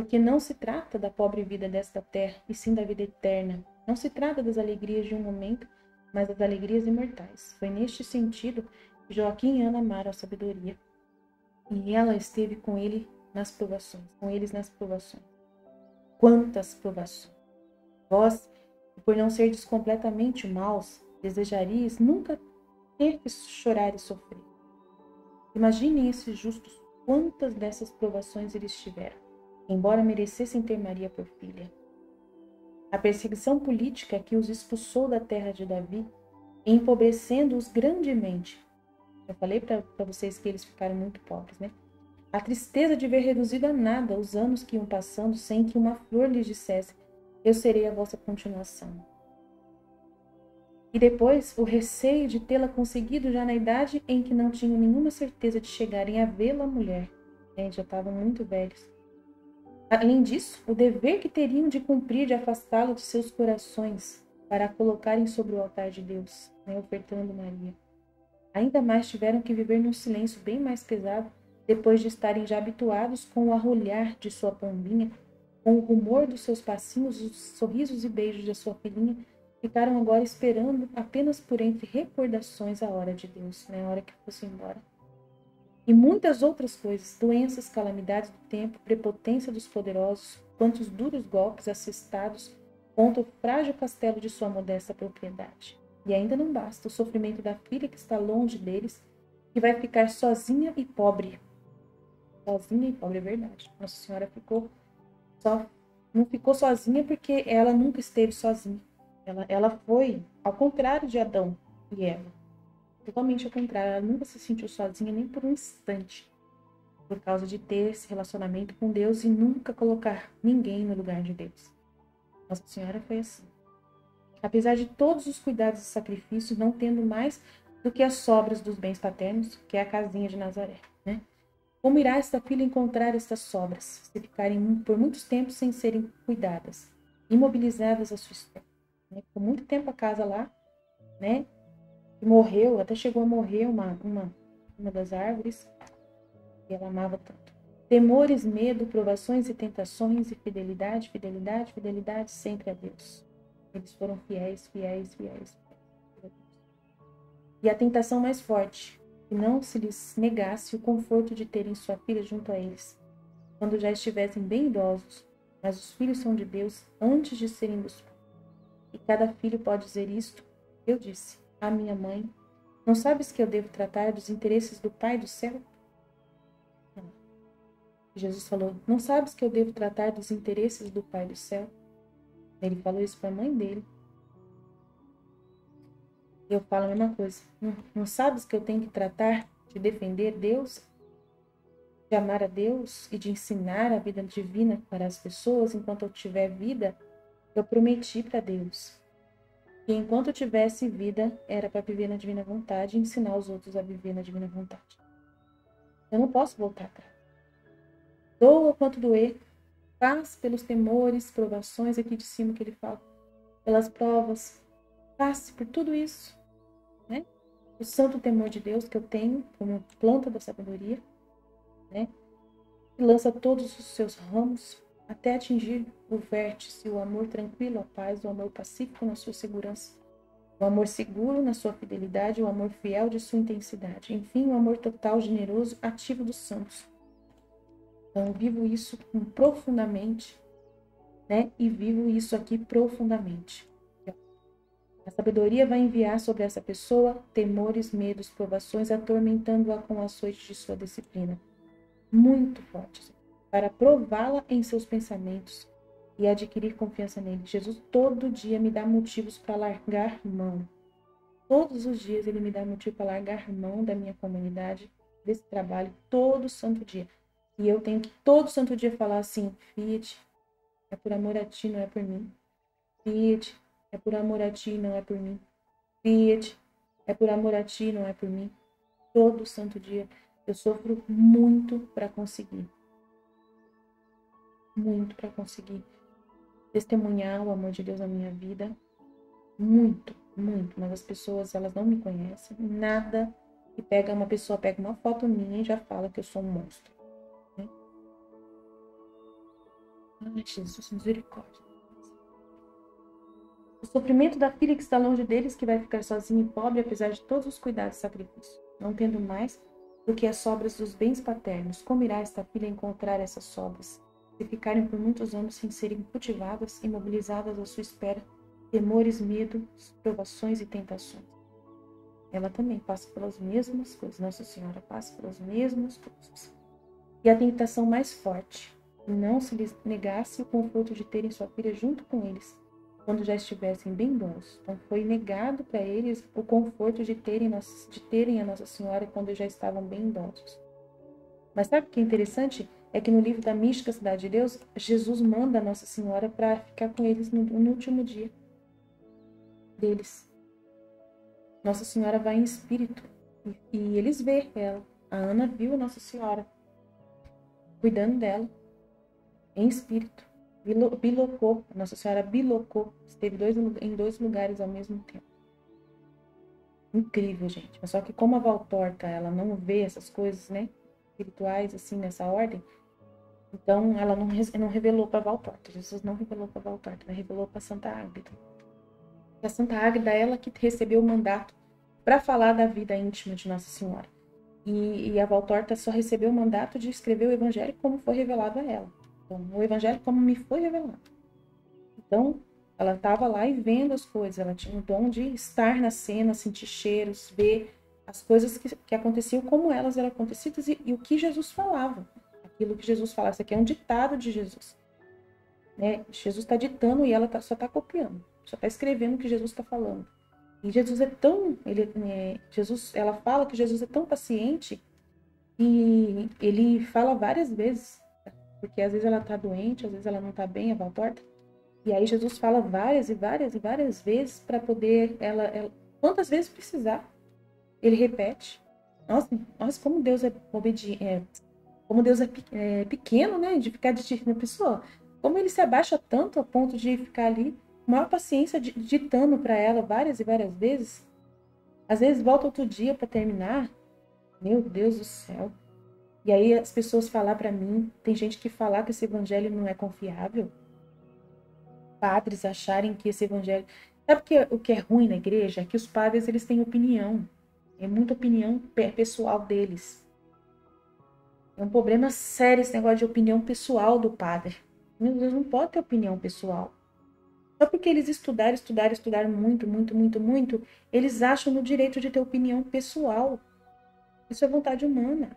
Porque não se trata da pobre vida desta terra, e sim da vida eterna. Não se trata das alegrias de um momento, mas das alegrias imortais. Foi neste sentido que Joaquim e Ana amaram a sabedoria. E ela esteve com ele nas provações, com eles nas provações. Quantas provações! Vós por não serdes completamente maus, desejarias nunca ter que chorar e sofrer. Imaginem esses justos quantas dessas provações eles tiveram, embora merecessem ter Maria por filha. A perseguição política que os expulsou da terra de Davi, empobrecendo-os grandemente. Eu falei para vocês que eles ficaram muito pobres, né? A tristeza de ver reduzido a nada os anos que iam passando sem que uma flor lhes dissesse eu serei a vossa continuação. E depois o receio de tê-la conseguido já na idade em que não tinham nenhuma certeza de chegarem a vê-la mulher. É, já estavam muito velhos. Além disso, o dever que teriam de cumprir de afastá-la de seus corações para a colocarem sobre o altar de Deus, né, ofertando Maria. Ainda mais tiveram que viver num silêncio bem mais pesado depois de estarem já habituados com o arrulhar de sua pombinha, com o rumor dos seus passinhos, os sorrisos e beijos de sua filhinha, ficaram agora esperando apenas por entre recordações a hora de Deus, né, a hora que fosse embora. E muitas outras coisas, doenças, calamidades do tempo, prepotência dos poderosos, quantos duros golpes assestados contra o frágil castelo de sua modesta propriedade. E ainda não basta o sofrimento da filha que está longe deles, que vai ficar sozinha e pobre. Sozinha e pobre, é verdade. Nossa Senhora ficou só não ficou sozinha porque ela nunca esteve sozinha. Ela, ela foi ao contrário de Adão e Eva. Totalmente ao contrário. Ela nunca se sentiu sozinha nem por um instante. Por causa de ter esse relacionamento com Deus e nunca colocar ninguém no lugar de Deus. Nossa Senhora foi assim. Apesar de todos os cuidados e sacrifícios, não tendo mais do que as sobras dos bens paternos, que é a casinha de Nazaré. Né? Como irá esta filha encontrar estas sobras, se ficarem por muitos tempos sem serem cuidadas, imobilizadas a sua espera? Né? Por muito tempo a casa lá, né? E morreu, até chegou a morrer uma, uma, uma das árvores que ela amava tanto. Temores, medo, provações e tentações e fidelidade, fidelidade, fidelidade sempre a Deus. Eles foram fiéis, fiéis, fiéis. E a tentação mais forte, que não se lhes negasse o conforto de terem sua filha junto a eles, quando já estivessem bem idosos, mas os filhos são de Deus antes de serem dos pais. E cada filho pode dizer isto. Eu disse à minha mãe: Não sabes que eu devo tratar dos interesses do Pai do céu? Jesus falou: Não sabes que eu devo tratar dos interesses do Pai do céu? Ele falou isso para a mãe dele. Eu falo a mesma coisa. Não sabes que eu tenho que tratar de defender Deus, de amar a Deus e de ensinar a vida divina para as pessoas enquanto eu tiver vida? Eu prometi para Deus que enquanto tivesse vida, era para viver na divina vontade e ensinar os outros a viver na divina vontade. Eu não posso voltar atrás. Doa quanto doer, Passe pelos temores, provações aqui de cima que ele fala, pelas provas. Passe por tudo isso, né? O santo temor de Deus que eu tenho como planta da sabedoria, né? E lança todos os seus ramos até atingir o vértice, o amor tranquilo, a paz, o amor pacífico na sua segurança, o amor seguro na sua fidelidade, o amor fiel de sua intensidade, enfim, o amor total, generoso, ativo dos santos então, vivo isso profundamente, né? E vivo isso aqui profundamente. A sabedoria vai enviar sobre essa pessoa temores, medos, provações, atormentando-a com açoite de sua disciplina. Muito fortes, para prová-la em seus pensamentos e adquirir confiança nele. Jesus todo dia me dá motivos para largar mão. Todos os dias ele me dá motivo para largar mão da minha comunidade, desse trabalho, todo santo dia. E eu tenho que todo santo dia falar assim: Fiat, é por amor a ti, não é por mim. Fiat, é por amor a ti, não é por mim. Fiat, é por amor a ti, não é por mim. Todo santo dia eu sofro muito para conseguir. Muito para conseguir testemunhar o amor de Deus na minha vida. Muito, muito. Mas as pessoas, elas não me conhecem. Nada que pega uma pessoa, pega uma foto minha e já fala que eu sou um monstro. Ai, Jesus, misericórdia. O sofrimento da filha que está longe deles, que vai ficar sozinha e pobre, apesar de todos os cuidados e sacrifícios, não tendo mais do que as sobras dos bens paternos. Como irá esta filha encontrar essas sobras? Se ficarem por muitos anos sem serem cultivadas, imobilizadas à sua espera, temores, medos, provações e tentações. Ela também passa pelas mesmas coisas. Nossa Senhora passa pelas mesmas coisas. E a tentação mais forte e não se lhes negasse o conforto de terem sua filha junto com eles, quando já estivessem bem bons. Então foi negado para eles o conforto de terem, de terem a Nossa Senhora quando já estavam bem idosos. Mas sabe o que é interessante? É que no livro da Mística Cidade de Deus, Jesus manda a Nossa Senhora para ficar com eles no, no último dia deles. Nossa Senhora vai em espírito e, e eles vê ela. A Ana viu a Nossa Senhora cuidando dela em espírito. Bilocou, Nossa Senhora bilocou, esteve dois, em dois lugares ao mesmo tempo. Incrível, gente. Mas só que como a Valtorta, ela não vê essas coisas, né? Espirituais, assim, nessa ordem. Então, ela não, não revelou para Valtorta. Jesus não revelou para Valtorta, ela revelou para Santa Águeda. A Santa Águeda, ela que recebeu o mandato para falar da vida íntima de Nossa Senhora. E, e a Valtorta só recebeu o mandato de escrever o Evangelho como foi revelado a ela. Então, o Evangelho como me foi revelado. Então, ela estava lá e vendo as coisas, ela tinha o dom de estar na cena, sentir cheiros, ver as coisas que, que aconteciam como elas eram acontecidas e, e, o que Jesus falava. Aquilo que Jesus falava. Isso aqui é um ditado de Jesus. Né? Jesus está ditando e ela tá, só está copiando, só está escrevendo o que Jesus está falando. E Jesus é tão, ele, é, Jesus, ela fala que Jesus é tão paciente e ele fala várias vezes, porque às vezes ela está doente, às vezes ela não está bem, a torta. E aí Jesus fala várias e várias e várias vezes para poder ela, ela, quantas vezes precisar. Ele repete. Nossa, nossa como Deus é obediente, é, como Deus é, é, pequeno, né, de ficar de pessoa. Como ele se abaixa tanto a ponto de ficar ali maior paciência ditando para ela várias e várias vezes. Às vezes volta outro dia para terminar. Meu Deus do céu. E aí as pessoas falar para mim, tem gente que falar que esse evangelho não é confiável. Padres acharem que esse evangelho, sabe o que é ruim na igreja é que os padres eles têm opinião. É muita opinião pessoal deles. É um problema sério esse negócio de opinião pessoal do padre. Deus, não pode ter opinião pessoal. Só porque eles estudaram, estudaram, estudaram muito, muito, muito, muito, eles acham no direito de ter opinião pessoal. Isso é vontade humana.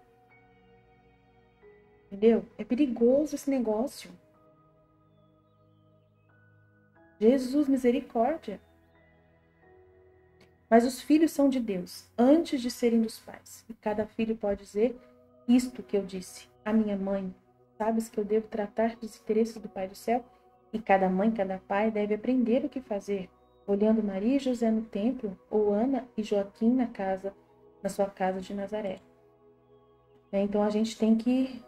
Entendeu? É perigoso esse negócio. Jesus, misericórdia. Mas os filhos são de Deus, antes de serem dos pais. E cada filho pode dizer isto que eu disse. A minha mãe, sabes que eu devo tratar dos interesses do Pai do céu? E cada mãe, cada pai deve aprender o que fazer, olhando Maria e José no templo ou Ana e Joaquim na casa, na sua casa de Nazaré. É, então a gente tem que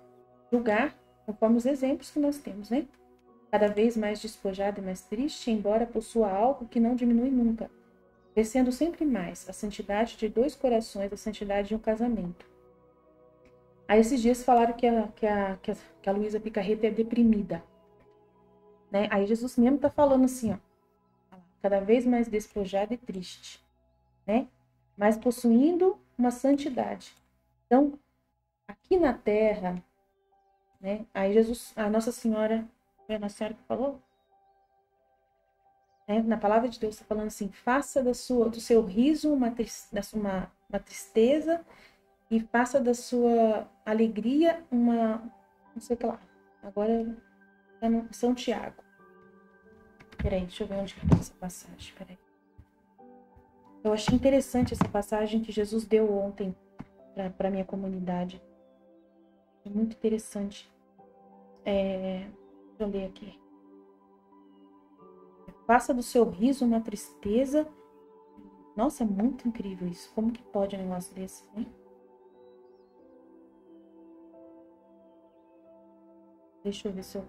julgar conforme os exemplos que nós temos, né? Cada vez mais despojado e mais triste, embora possua algo que não diminui nunca, crescendo sempre mais a santidade de dois corações, a santidade de um casamento. Aí esses dias falaram que a, que a, que a, que a Luísa Picarreta é deprimida. Né? Aí Jesus mesmo está falando assim, ó, cada vez mais despojado e triste, né? Mas possuindo uma santidade. Então, aqui na terra, né? Aí Jesus, a Nossa Senhora, foi a Nossa Senhora que falou? Né? Na palavra de Deus está falando assim, faça da sua, do seu riso uma, uma, uma tristeza e faça da sua alegria uma, não sei o que lá. Agora é no São Tiago. Peraí, deixa eu ver onde está essa passagem. Peraí. Eu achei interessante essa passagem que Jesus deu ontem para minha comunidade. É muito interessante. É, deixa eu ler aqui. Faça do seu riso uma tristeza. Nossa, é muito incrível isso. Como que pode um negócio desse, hein? Deixa eu ver se eu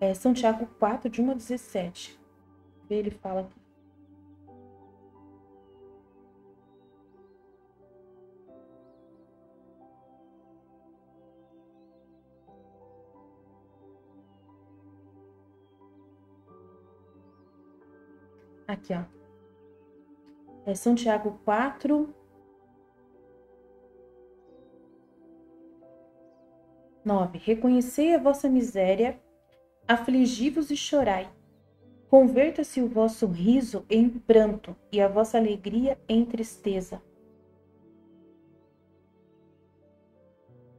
É, São Tiago 4, de 1 a 17. Ele fala aqui. Aqui, ó. É São Tiago 4. 9. Reconhecei a vossa miséria afligi-vos e chorai. Converta-se o vosso riso em pranto e a vossa alegria em tristeza.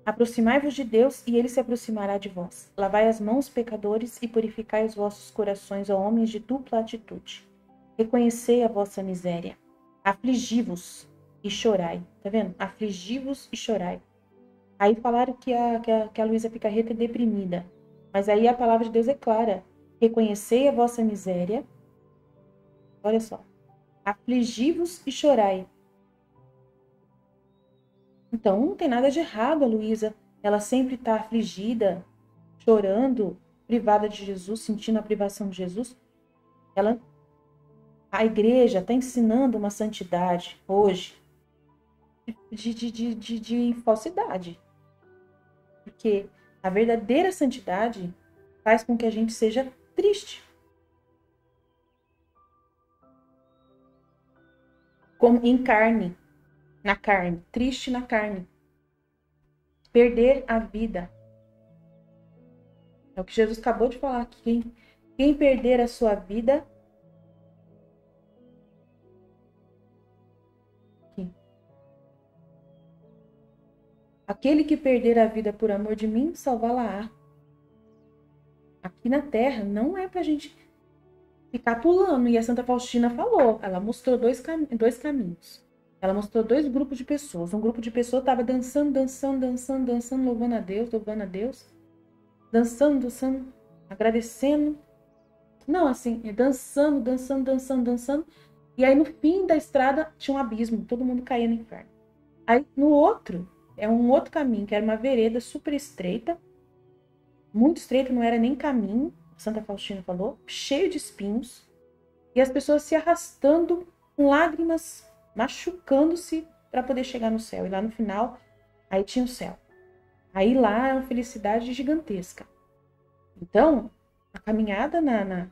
Aproximai-vos de Deus e ele se aproximará de vós. Lavai as mãos, pecadores, e purificai os vossos corações, ó homens de dupla atitude. Reconhecei a vossa miséria. Afligi-vos e chorai. Tá vendo? Afligi-vos e chorai. Aí falaram que a, que a, que a Luísa Picarreta é deprimida. Mas aí a palavra de Deus é clara. Reconhecei a vossa miséria. Olha só. Afligi-vos e chorai. Então, não tem nada de errado a Luísa. Ela sempre está afligida, chorando, privada de Jesus, sentindo a privação de Jesus. Ela, a igreja está ensinando uma santidade hoje. de, de, de, de, de falsidade. Porque a verdadeira santidade faz com que a gente seja triste. Como em carne, na carne, triste na carne. Perder a vida. É o que Jesus acabou de falar aqui. Quem, quem perder a sua vida Aquele que perder a vida por amor de mim, salvá-la-á. Aqui na Terra não é para a gente ficar pulando. E a Santa Faustina falou, ela mostrou dois, cam dois caminhos. Ela mostrou dois grupos de pessoas. Um grupo de pessoas estava dançando, dançando, dançando, dançando, louvando a Deus, louvando a Deus. Dançando, dançando, agradecendo. Não, assim, dançando, dançando, dançando, dançando. E aí no fim da estrada tinha um abismo, todo mundo caía no inferno. Aí no outro, é um outro caminho, que era uma vereda super estreita, muito estreita, não era nem caminho, Santa Faustina falou, cheio de espinhos, e as pessoas se arrastando com lágrimas, machucando-se para poder chegar no céu. E lá no final, aí tinha o céu. Aí lá é uma felicidade gigantesca. Então, a caminhada na, na,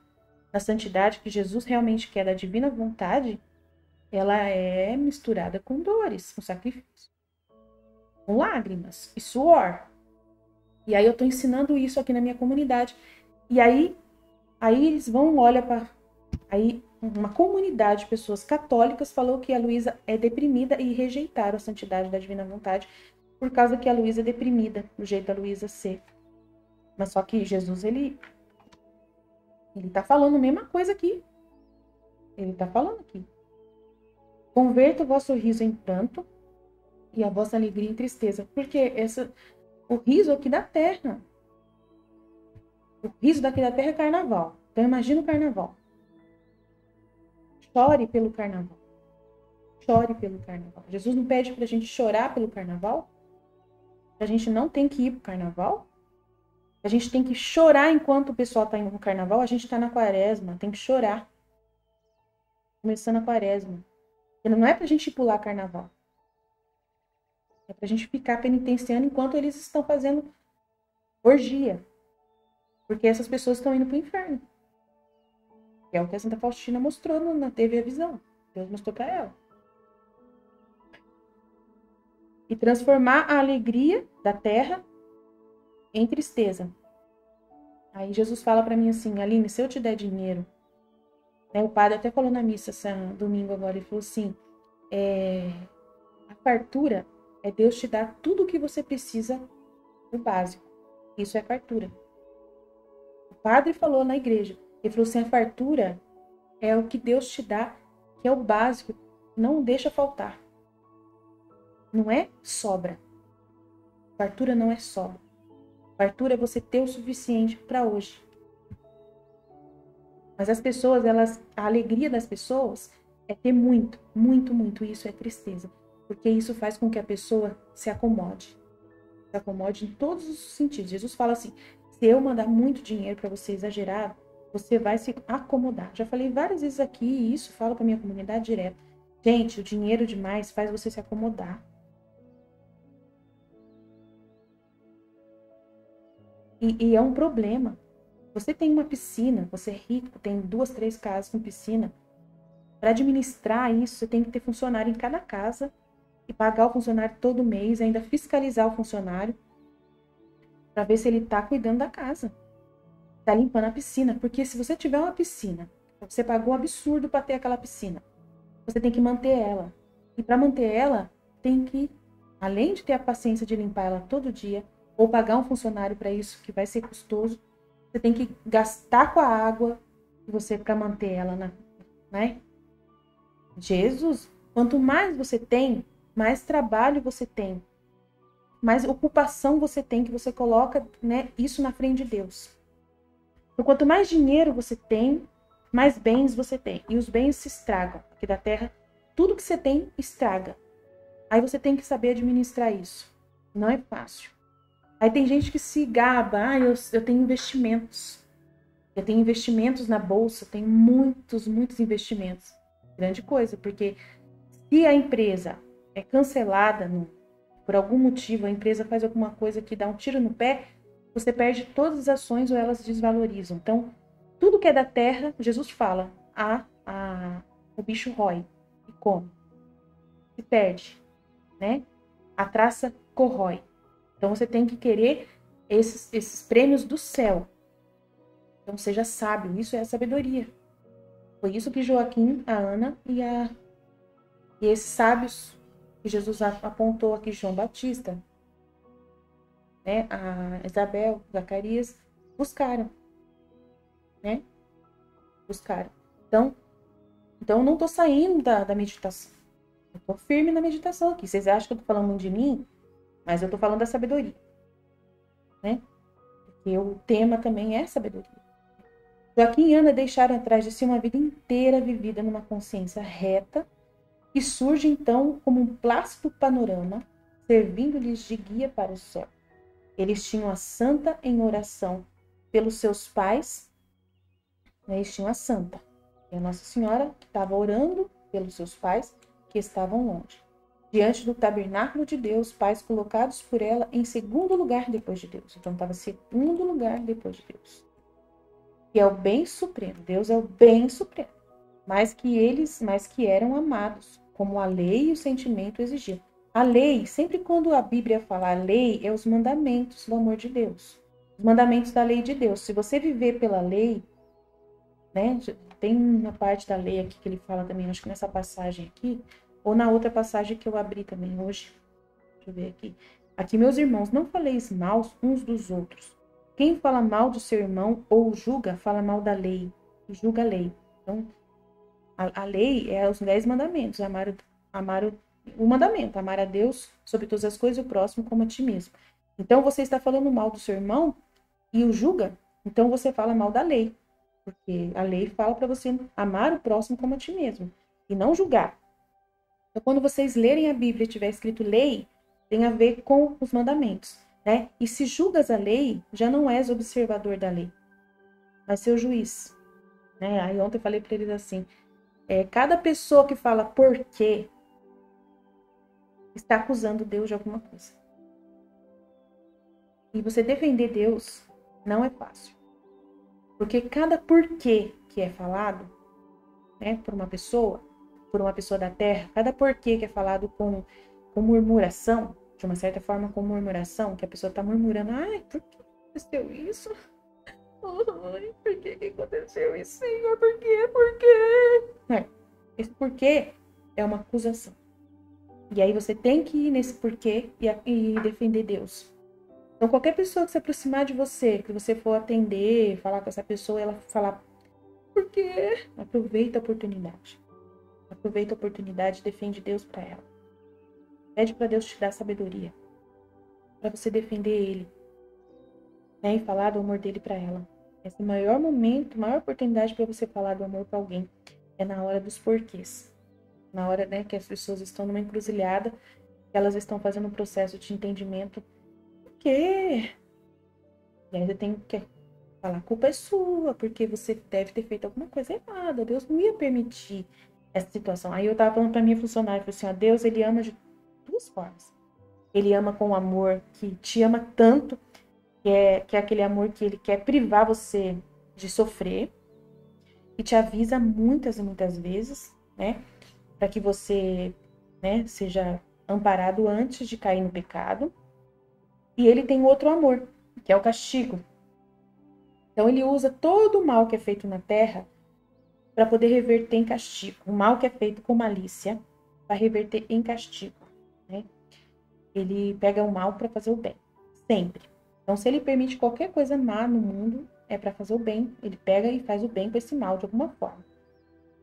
na santidade que Jesus realmente quer da divina vontade, ela é misturada com dores, com sacrifício com lágrimas e suor. E aí eu estou ensinando isso aqui na minha comunidade. E aí, aí eles vão, olha para aí uma comunidade de pessoas católicas falou que a Luísa é deprimida e rejeitaram a santidade da divina vontade por causa que a Luísa é deprimida, do jeito da Luísa ser. Mas só que Jesus, ele ele tá falando a mesma coisa aqui. Ele tá falando aqui. Converta o vosso riso em pranto e a vossa alegria em tristeza. Porque essa, o riso aqui da terra. O riso daqui da terra é carnaval. Então imagina o carnaval. Chore pelo carnaval. Chore pelo carnaval. Jesus não pede para a gente chorar pelo carnaval? A gente não tem que ir para o carnaval? A gente tem que chorar enquanto o pessoal está indo no carnaval? A gente está na quaresma, tem que chorar. Começando a quaresma. Não é para a gente pular carnaval. É para a gente ficar penitenciando enquanto eles estão fazendo orgia. Porque essas pessoas estão indo para o inferno. É o que a Santa Faustina mostrou na TV a visão. Deus mostrou para ela. E transformar a alegria da terra em tristeza. Aí Jesus fala para mim assim, Aline, se eu te der dinheiro, né, o padre até falou na missa esse domingo agora, ele falou assim, é, a fartura é Deus te dar tudo o que você precisa o básico. Isso é fartura. O padre falou na igreja. Ele falou assim: a fartura é o que Deus te dá, que é o básico. Não deixa faltar. Não é sobra. Fartura não é sobra. Fartura é você ter o suficiente para hoje. Mas as pessoas, elas, a alegria das pessoas é ter muito, muito, muito. Isso é tristeza porque isso faz com que a pessoa se acomode. Se acomode em todos os sentidos. Jesus fala assim: se eu mandar muito dinheiro para você exagerar, você vai se acomodar. Já falei várias vezes aqui e isso falo para minha comunidade direto. Gente, o dinheiro demais faz você se acomodar. E, e, é um problema. Você tem uma piscina, você é rico, tem duas, três casas com piscina. Para administrar isso, você tem que ter funcionário em cada casa e pagar o funcionário todo mês, ainda fiscalizar o funcionário para ver se ele está cuidando da casa, está limpando a piscina, porque se você tiver uma piscina, você pagou um absurdo para ter aquela piscina, você tem que manter ela. E para manter ela, tem que, além de ter a paciência de limpar ela todo dia, ou pagar um funcionário para isso, que vai ser custoso, você tem que gastar com a água você para manter ela, na, né? Jesus, quanto mais você tem, mais trabalho você tem, mais ocupação você tem, que você coloca né, isso na frente de Deus. Então, quanto mais dinheiro você tem, mais bens você tem. E os bens se estragam. Aqui da terra, tudo que você tem estraga. Aí você tem que saber administrar isso. Não é fácil. Aí tem gente que se gaba, ah, eu, eu tenho investimentos. Eu tenho investimentos na bolsa, tenho muitos, muitos investimentos. Grande coisa, porque se a empresa é cancelada, no, por algum motivo, a empresa faz alguma coisa que dá um tiro no pé, você perde todas as ações ou elas desvalorizam. Então, tudo que é da terra, Jesus fala, a, a, o bicho rói e come. Se perde, né? A traça corrói. Então, você tem que querer esses, esses prêmios do céu. Então, seja sábio. Isso é a sabedoria. Foi isso que Joaquim, a Ana e, a, e esses sábios que Jesus apontou aqui, João Batista, né, a Isabel, Zacarias, buscaram, né? Buscaram. Então, então eu não estou saindo da, da meditação. Eu estou firme na meditação aqui. Vocês acham que eu estou falando de mim? Mas eu estou falando da sabedoria, né? Porque o tema também é sabedoria. Joaquim e Ana deixaram atrás de si uma vida inteira vivida numa consciência reta e surge então como um plácido panorama, servindo-lhes de guia para o céu. Eles tinham a santa em oração pelos seus pais, né? eles tinham a santa, e a Nossa Senhora que estava orando pelos seus pais que estavam longe. Diante do tabernáculo de Deus, pais colocados por ela em segundo lugar depois de Deus. Então estava segundo lugar depois de Deus. Que é o bem supremo. Deus é o bem supremo. Mais que eles, mais que eram amados, como a lei e o sentimento exigiam. A lei, sempre quando a Bíblia fala a lei, é os mandamentos do amor de Deus. Os mandamentos da lei de Deus. Se você viver pela lei, né? Tem uma parte da lei aqui que ele fala também, acho que nessa passagem aqui, ou na outra passagem que eu abri também hoje. Deixa eu ver aqui. Aqui, meus irmãos, não faleis mal uns dos outros. Quem fala mal do seu irmão ou julga, fala mal da lei. Julga a lei. Então, a, a lei é os dez mandamentos. Amar, amar o o mandamento, amar a Deus sobre todas as coisas e o próximo como a ti mesmo. Então você está falando mal do seu irmão e o julga, então você fala mal da lei. Porque a lei fala para você amar o próximo como a ti mesmo e não julgar. Então quando vocês lerem a Bíblia e tiver escrito lei, tem a ver com os mandamentos, né? E se julgas a lei, já não és observador da lei, mas seu juiz, né? Aí ontem eu falei para eles assim, é, cada pessoa que fala por quê, está acusando Deus de alguma coisa. E você defender Deus não é fácil. Porque cada porquê que é falado, né, por uma pessoa, por uma pessoa da terra, cada porquê que é falado com, com murmuração, de uma certa forma com murmuração, que a pessoa está murmurando, ai, por que aconteceu isso? Ai, por que, que aconteceu isso, Senhor? Por quê? Por quê? É, esse porquê é uma acusação. E aí você tem que ir nesse porquê e, e defender Deus. Então, qualquer pessoa que se aproximar de você, que você for atender, falar com essa pessoa, ela falar, por quê? Aproveita a oportunidade. Aproveita a oportunidade e defende Deus para ela. Pede para Deus te dar sabedoria. Para você defender Ele. Né? E falar do amor dele para ela. Esse o maior momento, maior oportunidade para você falar do amor para alguém. É na hora dos porquês na hora né, que as pessoas estão numa encruzilhada, elas estão fazendo um processo de entendimento. Por quê? E aí você tem que falar, a culpa é sua, porque você deve ter feito alguma coisa errada. Deus não ia permitir essa situação. Aí eu tava falando pra minha funcionária, assim, Deus, ele ama de duas formas. Ele ama com amor que te ama tanto, que é, que é aquele amor que ele quer privar você de sofrer, e te avisa muitas e muitas vezes, né? para que você né, seja amparado antes de cair no pecado. E ele tem outro amor, que é o castigo. Então ele usa todo o mal que é feito na terra para poder reverter em castigo. O mal que é feito com malícia para reverter em castigo. Né? Ele pega o mal para fazer o bem, sempre. Então, se ele permite qualquer coisa má no mundo, é para fazer o bem. Ele pega e faz o bem com esse mal de alguma forma.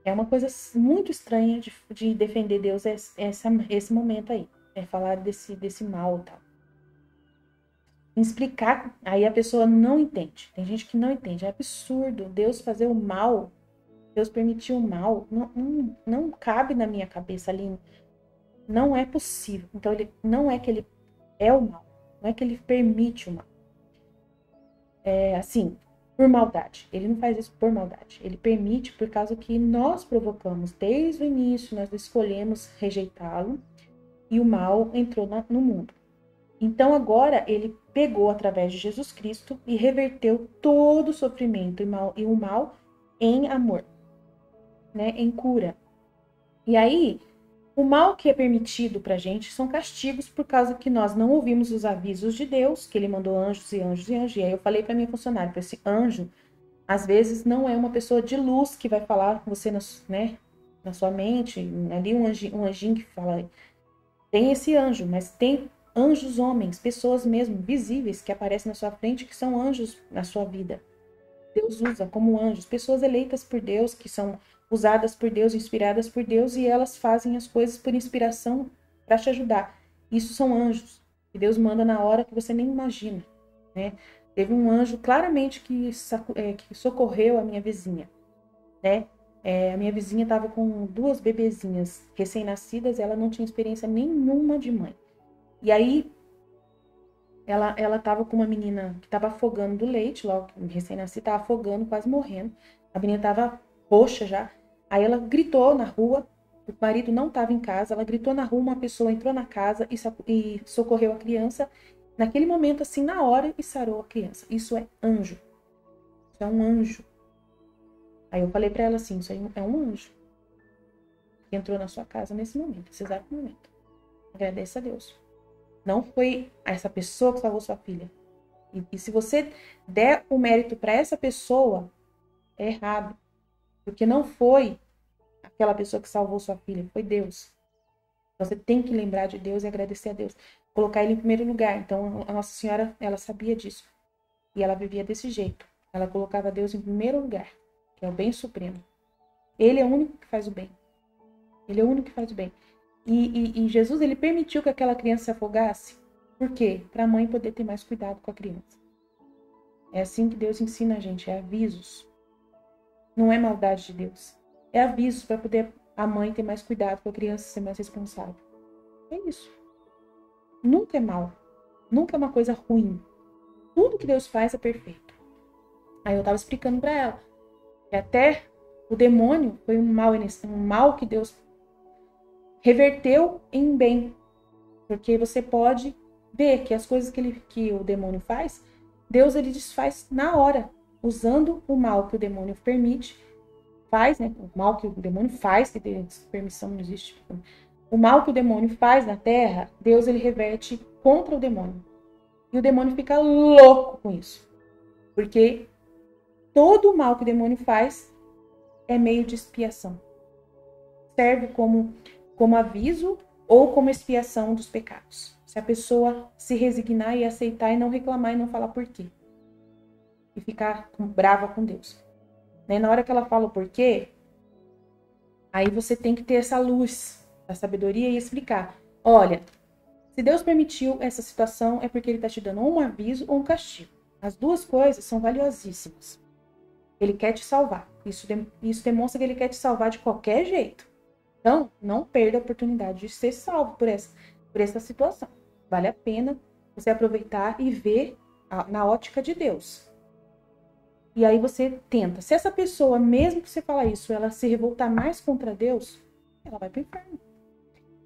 É uma coisa muito estranha de, de defender Deus essa, esse momento aí. É falar desse, desse mal e tal. Explicar, aí a pessoa não entende. Tem gente que não entende. É absurdo Deus fazer o mal. Deus permitir o mal. Não, não, não cabe na minha cabeça ali. Não é possível. Então, ele não é que ele é o mal. Não é que ele permite o mal. É assim, por maldade. Ele não faz isso por maldade. Ele permite por causa que nós provocamos desde o início, nós escolhemos rejeitá-lo e o mal entrou na, no mundo. Então agora ele pegou através de Jesus Cristo e reverteu todo o sofrimento e, mal, e o mal em amor, né? Em cura. E aí, o mal que é permitido para a gente são castigos por causa que nós não ouvimos os avisos de Deus, que ele mandou anjos e anjos e anjos. E aí eu falei para minha funcionária, para esse anjo, às vezes não é uma pessoa de luz que vai falar com você, na, né, na sua mente, ali um anjinho, um anjinho que fala. Tem esse anjo, mas tem anjos homens, pessoas mesmo visíveis que aparecem na sua frente, que são anjos na sua vida. Deus usa como anjos, pessoas eleitas por Deus, que são usadas por Deus, inspiradas por Deus, e elas fazem as coisas por inspiração para te ajudar. Isso são anjos, que Deus manda na hora que você nem imagina. Né? Teve um anjo claramente que, é, que socorreu a minha vizinha. Né? É, a minha vizinha estava com duas bebezinhas recém-nascidas, ela não tinha experiência nenhuma de mãe. E aí, ela ela estava com uma menina que estava afogando do leite, logo recém-nascida, estava afogando, quase morrendo. A menina estava roxa já. Aí ela gritou na rua, o marido não estava em casa, ela gritou na rua, uma pessoa entrou na casa e, e socorreu a criança, naquele momento, assim, na hora, e sarou a criança. Isso é anjo. Isso é um anjo. Aí eu falei para ela assim, isso aí é um anjo que entrou na sua casa nesse momento, nesse exato momento. Agradeça a Deus. Não foi essa pessoa que salvou sua filha. E, e se você der o mérito para essa pessoa, é errado. Porque não foi aquela pessoa que salvou sua filha, foi Deus. Você tem que lembrar de Deus e agradecer a Deus. Colocar ele em primeiro lugar. Então, a Nossa Senhora, ela sabia disso. E ela vivia desse jeito. Ela colocava Deus em primeiro lugar, que é o bem supremo. Ele é o único que faz o bem. Ele é o único que faz o bem. E, e, e Jesus, ele permitiu que aquela criança se afogasse. Por quê? Para a mãe poder ter mais cuidado com a criança. É assim que Deus ensina a gente, é avisos. Não é maldade de Deus. É aviso para poder a mãe ter mais cuidado com a criança ser mais responsável. É isso. Nunca é mal. Nunca é uma coisa ruim. Tudo que Deus faz é perfeito. Aí eu estava explicando para ela que até o demônio foi um mal, um mal que Deus reverteu em bem. Porque você pode ver que as coisas que, ele, que o demônio faz, Deus ele desfaz na hora usando o mal que o demônio permite, faz, né? O mal que o demônio faz, que permissão não existe. O mal que o demônio faz na terra, Deus ele reverte contra o demônio. E o demônio fica louco com isso. Porque todo o mal que o demônio faz é meio de expiação. Serve como, como aviso ou como expiação dos pecados. Se a pessoa se resignar e aceitar e não reclamar e não falar por quê e ficar brava com Deus. Né? Na hora que ela fala o porquê, aí você tem que ter essa luz da sabedoria e explicar. Olha, se Deus permitiu essa situação, é porque Ele está te dando um aviso ou um castigo. As duas coisas são valiosíssimas. Ele quer te salvar. Isso, isso demonstra que Ele quer te salvar de qualquer jeito. Então, não perda a oportunidade de ser salvo por essa, por essa situação. Vale a pena você aproveitar e ver a, na ótica de Deus. E aí você tenta. Se essa pessoa, mesmo que você fala isso, ela se revoltar mais contra Deus, ela vai para o inferno.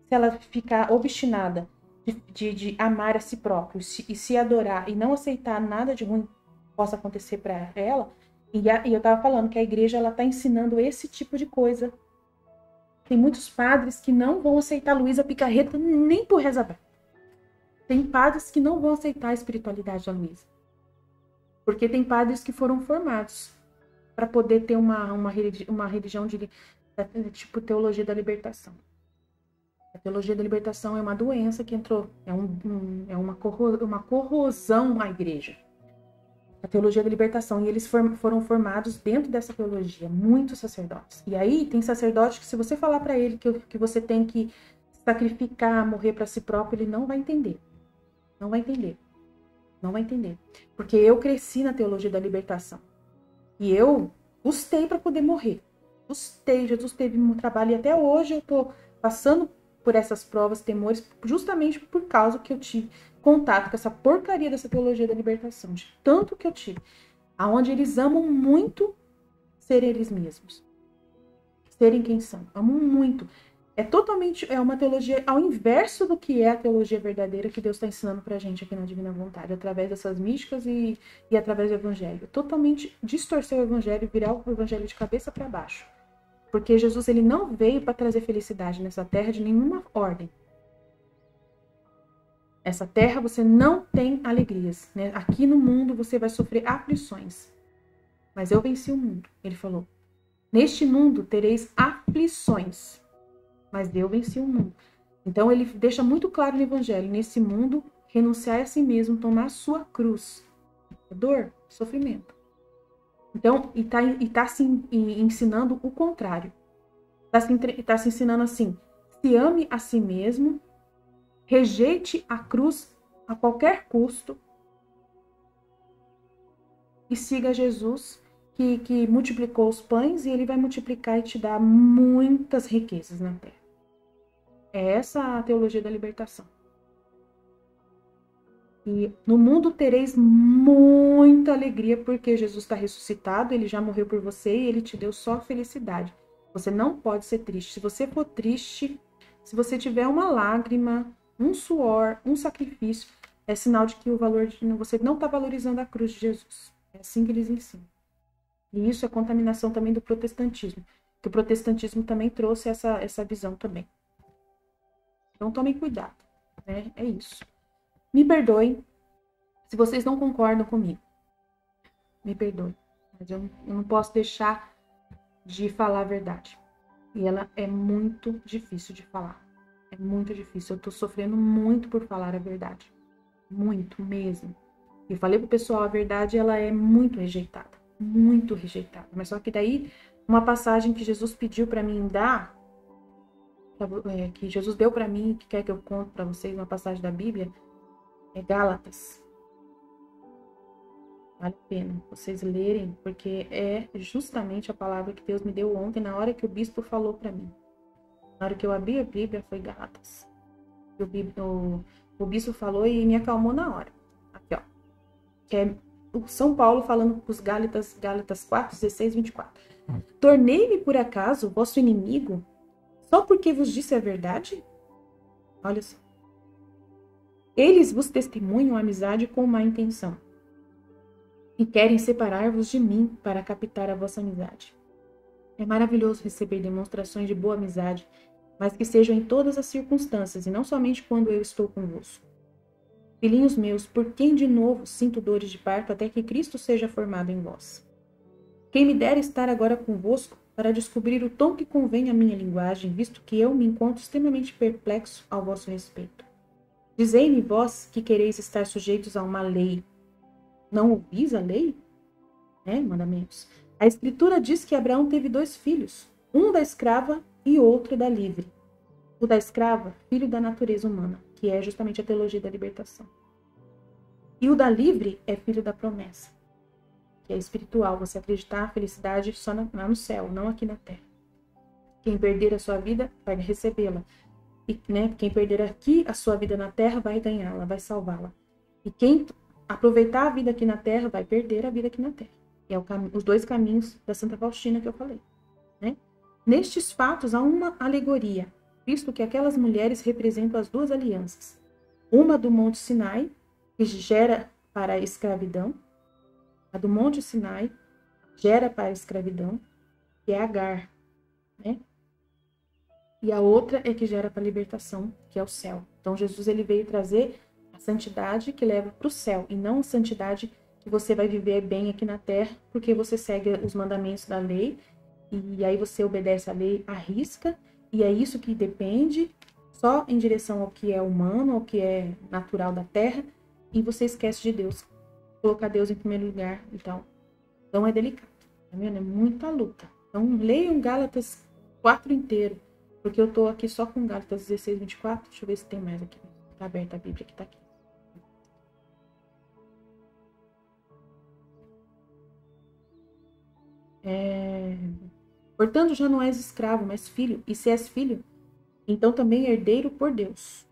Se ela ficar obstinada de, de, de amar a si próprio se, e se adorar e não aceitar nada de ruim possa acontecer para ela, e, a, e eu estava falando que a igreja ela está ensinando esse tipo de coisa. Tem muitos padres que não vão aceitar Luísa Picarreta nem por rezar. Tem padres que não vão aceitar a espiritualidade da Luísa. Porque tem padres que foram formados para poder ter uma, uma, uma religião de tipo teologia da libertação. A teologia da libertação é uma doença que entrou, é, um, um, é uma, corro, uma corrosão à igreja. A teologia da libertação. E eles for, foram formados dentro dessa teologia, muitos sacerdotes. E aí tem sacerdote que, se você falar para ele que, que você tem que sacrificar, morrer para si próprio, ele não vai entender. Não vai entender. Não vai entender. Porque eu cresci na teologia da libertação. E eu custei para poder morrer. Custei, Jesus teve um trabalho e até hoje eu tô passando por essas provas, temores, justamente por causa que eu tive contato com essa porcaria dessa teologia da libertação, de tanto que eu tive. Aonde eles amam muito ser eles mesmos. Serem quem são. Amam muito. É totalmente é uma teologia ao inverso do que é a teologia verdadeira que Deus está ensinando para a gente aqui na Divina Vontade, através dessas místicas e, e através do Evangelho. Totalmente distorcer o Evangelho, virar o Evangelho de cabeça para baixo. Porque Jesus ele não veio para trazer felicidade nessa terra de nenhuma ordem. Essa terra você não tem alegrias. Né? Aqui no mundo você vai sofrer aflições. Mas eu venci o mundo, ele falou. Neste mundo tereis aflições mas eu venci o mundo. Então ele deixa muito claro no Evangelho: nesse mundo, renunciar a si mesmo, tomar a sua cruz. Dor, sofrimento. Então, e está e tá se ensinando o contrário. Está se, tá se ensinando assim: se ame a si mesmo, rejeite a cruz a qualquer custo e siga Jesus que, que multiplicou os pães e ele vai multiplicar e te dar muitas riquezas na terra. É essa a teologia da libertação. E no mundo tereis muita alegria, porque Jesus está ressuscitado, ele já morreu por você e ele te deu só felicidade. Você não pode ser triste. Se você for triste, se você tiver uma lágrima, um suor, um sacrifício, é sinal de que o valor de você não está valorizando a cruz de Jesus. É assim que eles ensinam. E isso é contaminação também do protestantismo, que o protestantismo também trouxe essa, essa visão também. Então tomem cuidado, né? É isso. Me perdoem se vocês não concordam comigo. Me perdoem, mas eu, eu não posso deixar de falar a verdade. E ela é muito difícil de falar. É muito difícil. Eu tô sofrendo muito por falar a verdade. Muito mesmo. Eu falei pro pessoal, a verdade ela é muito rejeitada, muito rejeitada. Mas só que daí uma passagem que Jesus pediu para mim dar que Jesus deu para mim, que quer que eu conte para vocês uma passagem da Bíblia, é Gálatas. Vale a pena vocês lerem, porque é justamente a palavra que Deus me deu ontem, na hora que o bispo falou para mim. Na hora que eu abri a Bíblia, foi Gálatas. O, o, o bispo falou e me acalmou na hora. Aqui, ó. Que é o São Paulo falando para os Gálatas, Gálatas 4, 16, 24. Tornei-me por acaso vosso inimigo só porque vos disse a verdade? Olha só. Eles vos testemunham amizade com má intenção e querem separar-vos de mim para captar a vossa amizade. É maravilhoso receber demonstrações de boa amizade, mas que sejam em todas as circunstâncias e não somente quando eu estou convosco. Filhinhos meus, por quem de novo sinto dores de parto até que Cristo seja formado em vós? Quem me dera estar agora convosco para descobrir o tom que convém à minha linguagem, visto que eu me encontro extremamente perplexo ao vosso respeito. Dizei-me vós que quereis estar sujeitos a uma lei. Não ouvis a lei? É, mandamentos. A Escritura diz que Abraão teve dois filhos, um da escrava e outro da livre. O da escrava, filho da natureza humana, que é justamente a teologia da libertação. E o da livre é filho da promessa que é espiritual, você acreditar a felicidade só na, lá no céu, não aqui na terra. Quem perder a sua vida vai recebê-la. E né, quem perder aqui a sua vida na terra vai ganhá-la, vai salvá-la. E quem aproveitar a vida aqui na terra vai perder a vida aqui na terra. E é os dois caminhos da Santa Faustina que eu falei. Né? Nestes fatos há uma alegoria, visto que aquelas mulheres representam as duas alianças. Uma do Monte Sinai, que gera para a escravidão, a do Monte Sinai gera para a escravidão, que é Agar, né? E a outra é que gera para a libertação, que é o céu. Então Jesus ele veio trazer a santidade que leva para o céu e não a santidade que você vai viver bem aqui na terra, porque você segue os mandamentos da lei e aí você obedece a lei à risca e é isso que depende só em direção ao que é humano, ao que é natural da terra e você esquece de Deus, colocar Deus em primeiro lugar. Então, então é delicado, tá vendo? É muita luta. Então, leiam Gálatas 4 inteiro, porque eu tô aqui só com Gálatas 16, 24. Deixa eu ver se tem mais aqui. Tá aberta a Bíblia que tá aqui. É... Portanto, já não és escravo, mas filho, e se és filho, então também herdeiro por Deus.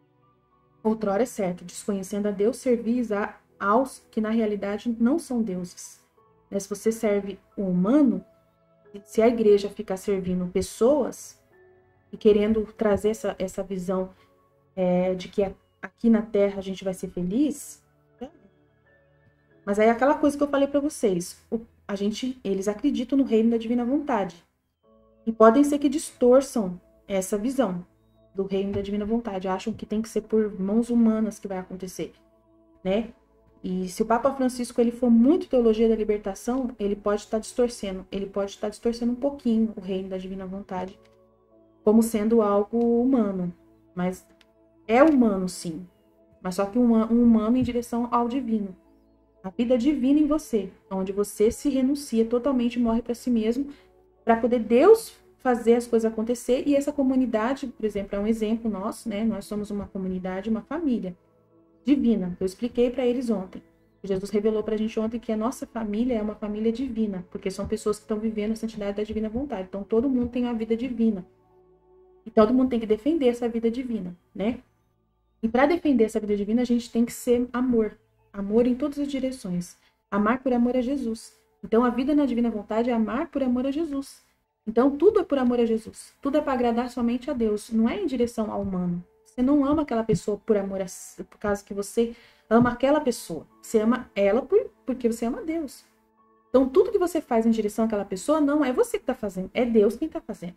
Outrora é certo, desconhecendo a Deus, servis a aos que na realidade não são deuses. Né? Se você serve o humano, se a igreja ficar servindo pessoas, e querendo trazer essa, essa visão é, de que aqui na Terra a gente vai ser feliz. Mas aí aquela coisa que eu falei para vocês, o, a gente, eles acreditam no reino da divina vontade e podem ser que distorçam essa visão do reino da divina vontade, acham que tem que ser por mãos humanas que vai acontecer, né? E se o Papa Francisco ele for muito teologia da libertação, ele pode estar distorcendo, ele pode estar distorcendo um pouquinho o reino da divina vontade como sendo algo humano, mas é humano sim, mas só que um, um humano em direção ao divino. A vida divina em você, onde você se renuncia totalmente, morre para si mesmo, para poder Deus fazer as coisas acontecer e essa comunidade, por exemplo, é um exemplo nosso, né? Nós somos uma comunidade, uma família divina. Eu expliquei para eles ontem. Jesus revelou para a gente ontem que a nossa família é uma família divina, porque são pessoas que estão vivendo a santidade da divina vontade. Então todo mundo tem a vida divina. E todo mundo tem que defender essa vida divina, né? E para defender essa vida divina, a gente tem que ser amor. Amor em todas as direções. Amar por amor a Jesus. Então a vida na divina vontade é amar por amor a Jesus. Então tudo é por amor a Jesus. Tudo é para agradar somente a Deus. Não é em direção ao humano. Você não ama aquela pessoa por amor, a, por causa que você ama aquela pessoa. Você ama ela por, porque você ama Deus. Então, tudo que você faz em direção àquela pessoa não é você que está fazendo, é Deus quem está fazendo.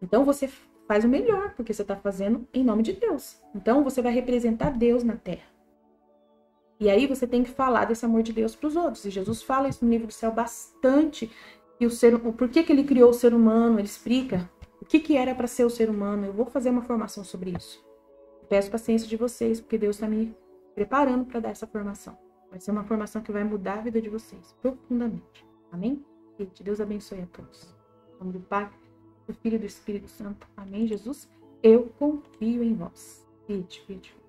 Então, você faz o melhor, porque você está fazendo em nome de Deus. Então, você vai representar Deus na terra. E aí, você tem que falar desse amor de Deus para os outros. E Jesus fala isso no livro do céu bastante. E o ser, por que, que ele criou o ser humano? Ele explica o que, que era para ser o ser humano? Eu vou fazer uma formação sobre isso. Peço paciência de vocês, porque Deus está me preparando para dar essa formação. Vai ser uma formação que vai mudar a vida de vocês profundamente. Amém? Que Deus abençoe a todos. Em nome do Pai, do Filho e do Espírito Santo. Amém, Jesus? Eu confio em vós. Pite, pite.